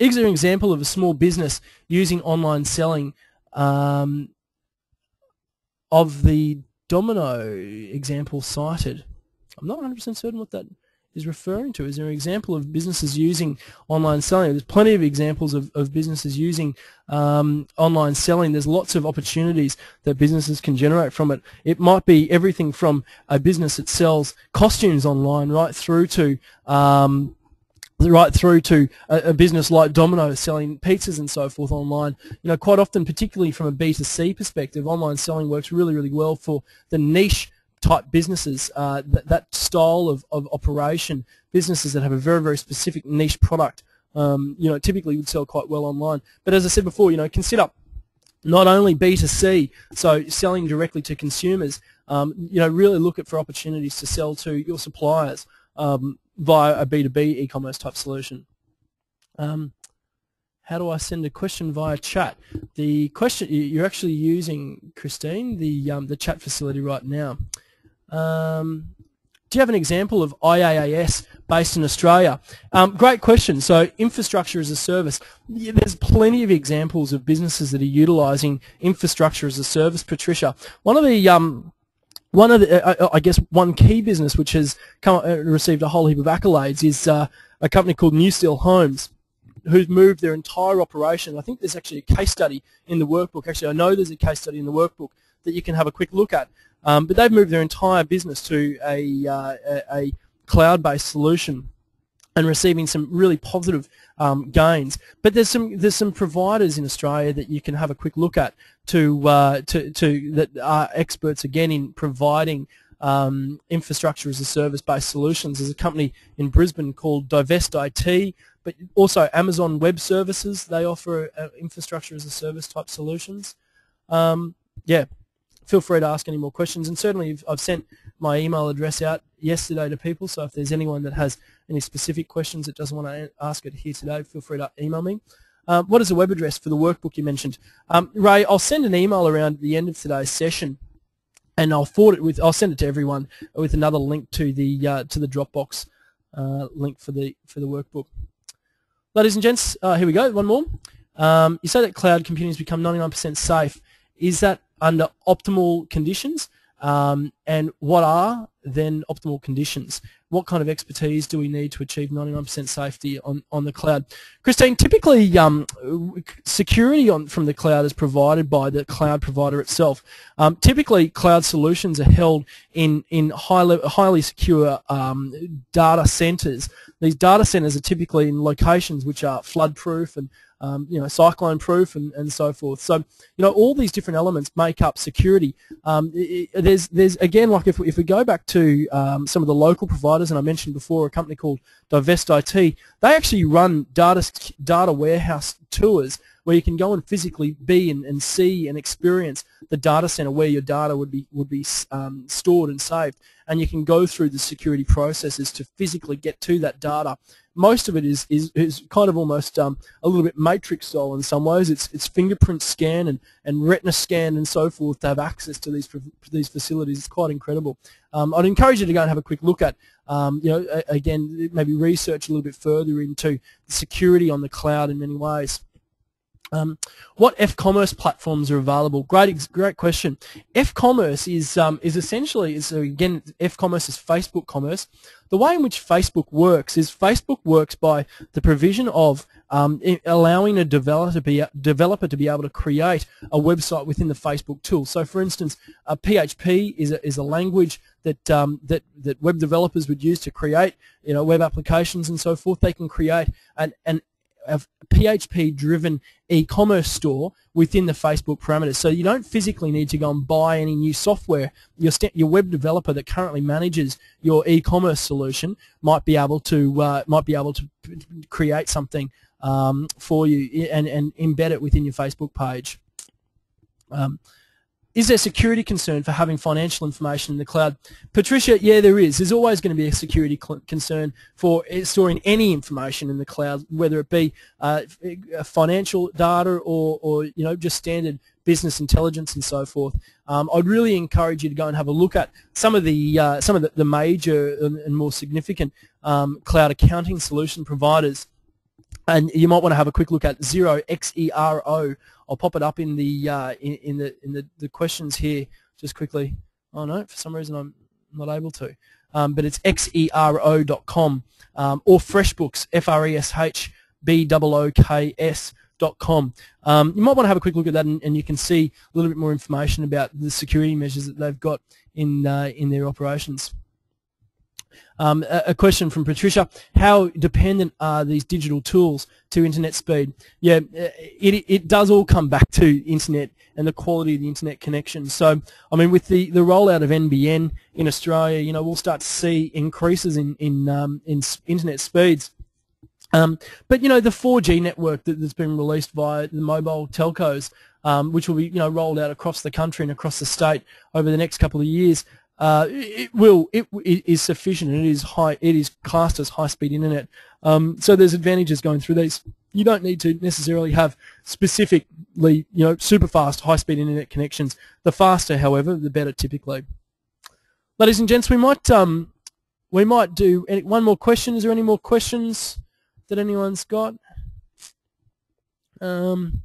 is there an example of a small business using online selling um, of the domino example cited? I'm not 100% certain what that is referring to. Is there an example of businesses using online selling? There's plenty of examples of, of businesses using um, online selling. There's lots of opportunities that businesses can generate from it. It might be everything from a business that sells costumes online right through to um, right through to a, a, business like Domino's selling pizzas and so forth online. You know, quite often, particularly from a B2C perspective, online selling works really, really well for the niche type businesses, uh, that, that style of, of operation, businesses that have a very, very specific niche product, um, you know, typically would sell quite well online. But as I said before, you know, consider not only B2C, so selling directly to consumers, um, you know, really look at for opportunities to sell to your suppliers um, via a B2B e-commerce type solution. Um, how do I send a question via chat? The question you're actually using, Christine, the um, the chat facility right now. Um, do you have an example of IaaS based in Australia? Um, great question. So infrastructure as a service. Yeah, there's plenty of examples of businesses that are utilising infrastructure as a service. Patricia, one of the um, one of the, uh, uh I guess one key business which has come, uh, received a whole heap of accolades is uh, a company called New Steel Homes who's moved their entire operation. I think there's actually a case study in the workbook. Actually, I know there's a case study in the workbook that you can have a quick look at um, but they've moved their entire business to a, uh, a, cloud-based solution and receiving some really positive um, gains. But there's some there's some providers in Australia that you can have a quick look at to uh, to to that are experts again in providing um, infrastructure as a service based solutions. There's a company in Brisbane called Divest IT, but also Amazon Web Services. They offer uh, infrastructure as a service type solutions. Um, yeah, feel free to ask any more questions. And certainly I've sent my email address out yesterday to people, so if there's anyone that has any specific questions that doesn't want to ask it here today, feel free to email me. Um, what is the web address for the workbook you mentioned? Um, Ray, I'll send an email around at the end of today's session, and I'll forward it with. I'll send it to everyone with another link to the uh, to the Dropbox uh, link for the for the workbook. Ladies and gents, uh, here we go. One more. Um, you say that cloud computing has become 99% safe. Is that under optimal conditions? Um, and what are then optimal conditions? What kind of expertise do we need to achieve 99% safety on, on the cloud? Christine, typically um, security on, from the cloud is provided by the cloud provider itself. Um, typically, cloud solutions are held in, in highly, highly secure um, data centers. These data centers are typically in locations which are flood-proof and um, you know, cyclone proof and, and so forth. So, you know, all these different elements make up security. Um, it, there's, there's again, like if we, if we go back to um, some of the local providers, and I mentioned before a company called Divest IT, they actually run data, data warehouse tours where you can go and physically be and, and see and experience the data center where your data would be would be um, stored and saved, and you can go through the security processes to physically get to that data. Most of it is is, is kind of almost um, a little bit matrix style in some ways. It's it's fingerprint scan and, and retina scan and so forth to have access to these these facilities. It's quite incredible. Um, I'd encourage you to go and have a quick look at um, you know, again, maybe research a little bit further into the security on the cloud in many ways. Um, what F-commerce platforms are available? Great, great question. F-commerce is um, is essentially is again F-commerce is Facebook commerce. The way in which Facebook works is Facebook works by the provision of um, allowing a developer to, be, developer to be able to create a website within the Facebook tool. So, for instance, a PHP is a, is a language that um, that that web developers would use to create you know web applications and so forth. They can create an, an a PHP-driven e-commerce store within the Facebook parameters. So you don't physically need to go and buy any new software. Your, your web developer that currently manages your e-commerce solution might be able to uh, might be able to create something um, for you and, and embed it within your Facebook page. Um, is there a security concern for having financial information in the cloud? Patricia, yeah, there is. There's always going to be a security concern for storing any information in the cloud, whether it be uh, financial data or, or, you know, just standard business intelligence and so forth. Um, I'd really encourage you to go and have a look at some of the uh, some of the, the major and, and, more significant um, cloud accounting solution providers and you might want to have a quick look at Xero X E R O. I'll pop it up in the uh, in, in, the in the, the questions here just quickly. Oh no, for some reason I'm not able to. Um, but it's xero.com um, or FreshBooks F R E S H B O O K S dot com. Um, you might want to have a quick look at that, and, and, you can see a little bit more information about the security measures that they've got in uh, in their operations. Um, a, a, question from Patricia: How dependent are these digital tools to internet speed? Yeah, it it does all come back to internet and the quality of the internet connection. So, I mean, with the, the rollout of NBN in Australia, you know, we'll start to see increases in in um, in internet speeds. Um, but you know, the 4G network that, has been released by the mobile telcos, um, which will be you know rolled out across the country and across the state over the next couple of years, uh, it will it, it is sufficient. It is high. It is classed as high-speed internet. Um, so there's advantages going through these. You don't need to necessarily have specifically, you know, super fast high-speed internet connections. The faster, however, the better typically. Ladies and gents, we might um, we might do any, one more question. Is there any more questions that anyone's got? Um,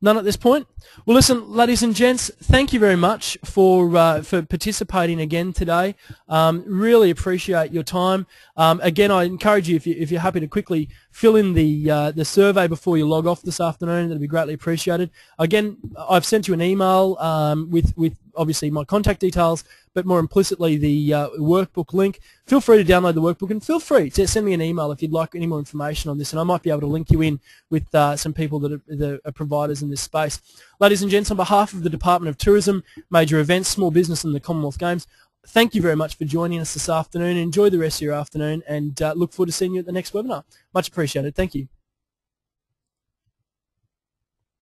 None at this point. Well, listen, ladies and gents, thank you very much for uh, for participating again today. Um, really appreciate your time. Um, again, I encourage you if you if you're happy to quickly fill in the uh, the survey before you log off this afternoon. That'd be greatly appreciated. Again, I've sent you an email um, with with obviously my contact details, but more implicitly the uh, workbook link. Feel free to download the workbook and feel free to send me an email if you'd like any more information on this, and I might be able to link you in with uh, some people that are, that are providers in this space. Ladies and gents, on behalf of the Department of Tourism, Major Events, Small Business and the Commonwealth Games, thank you very much for joining us this afternoon. Enjoy the rest of your afternoon and uh, look forward to seeing you at the next webinar. Much appreciated. Thank you.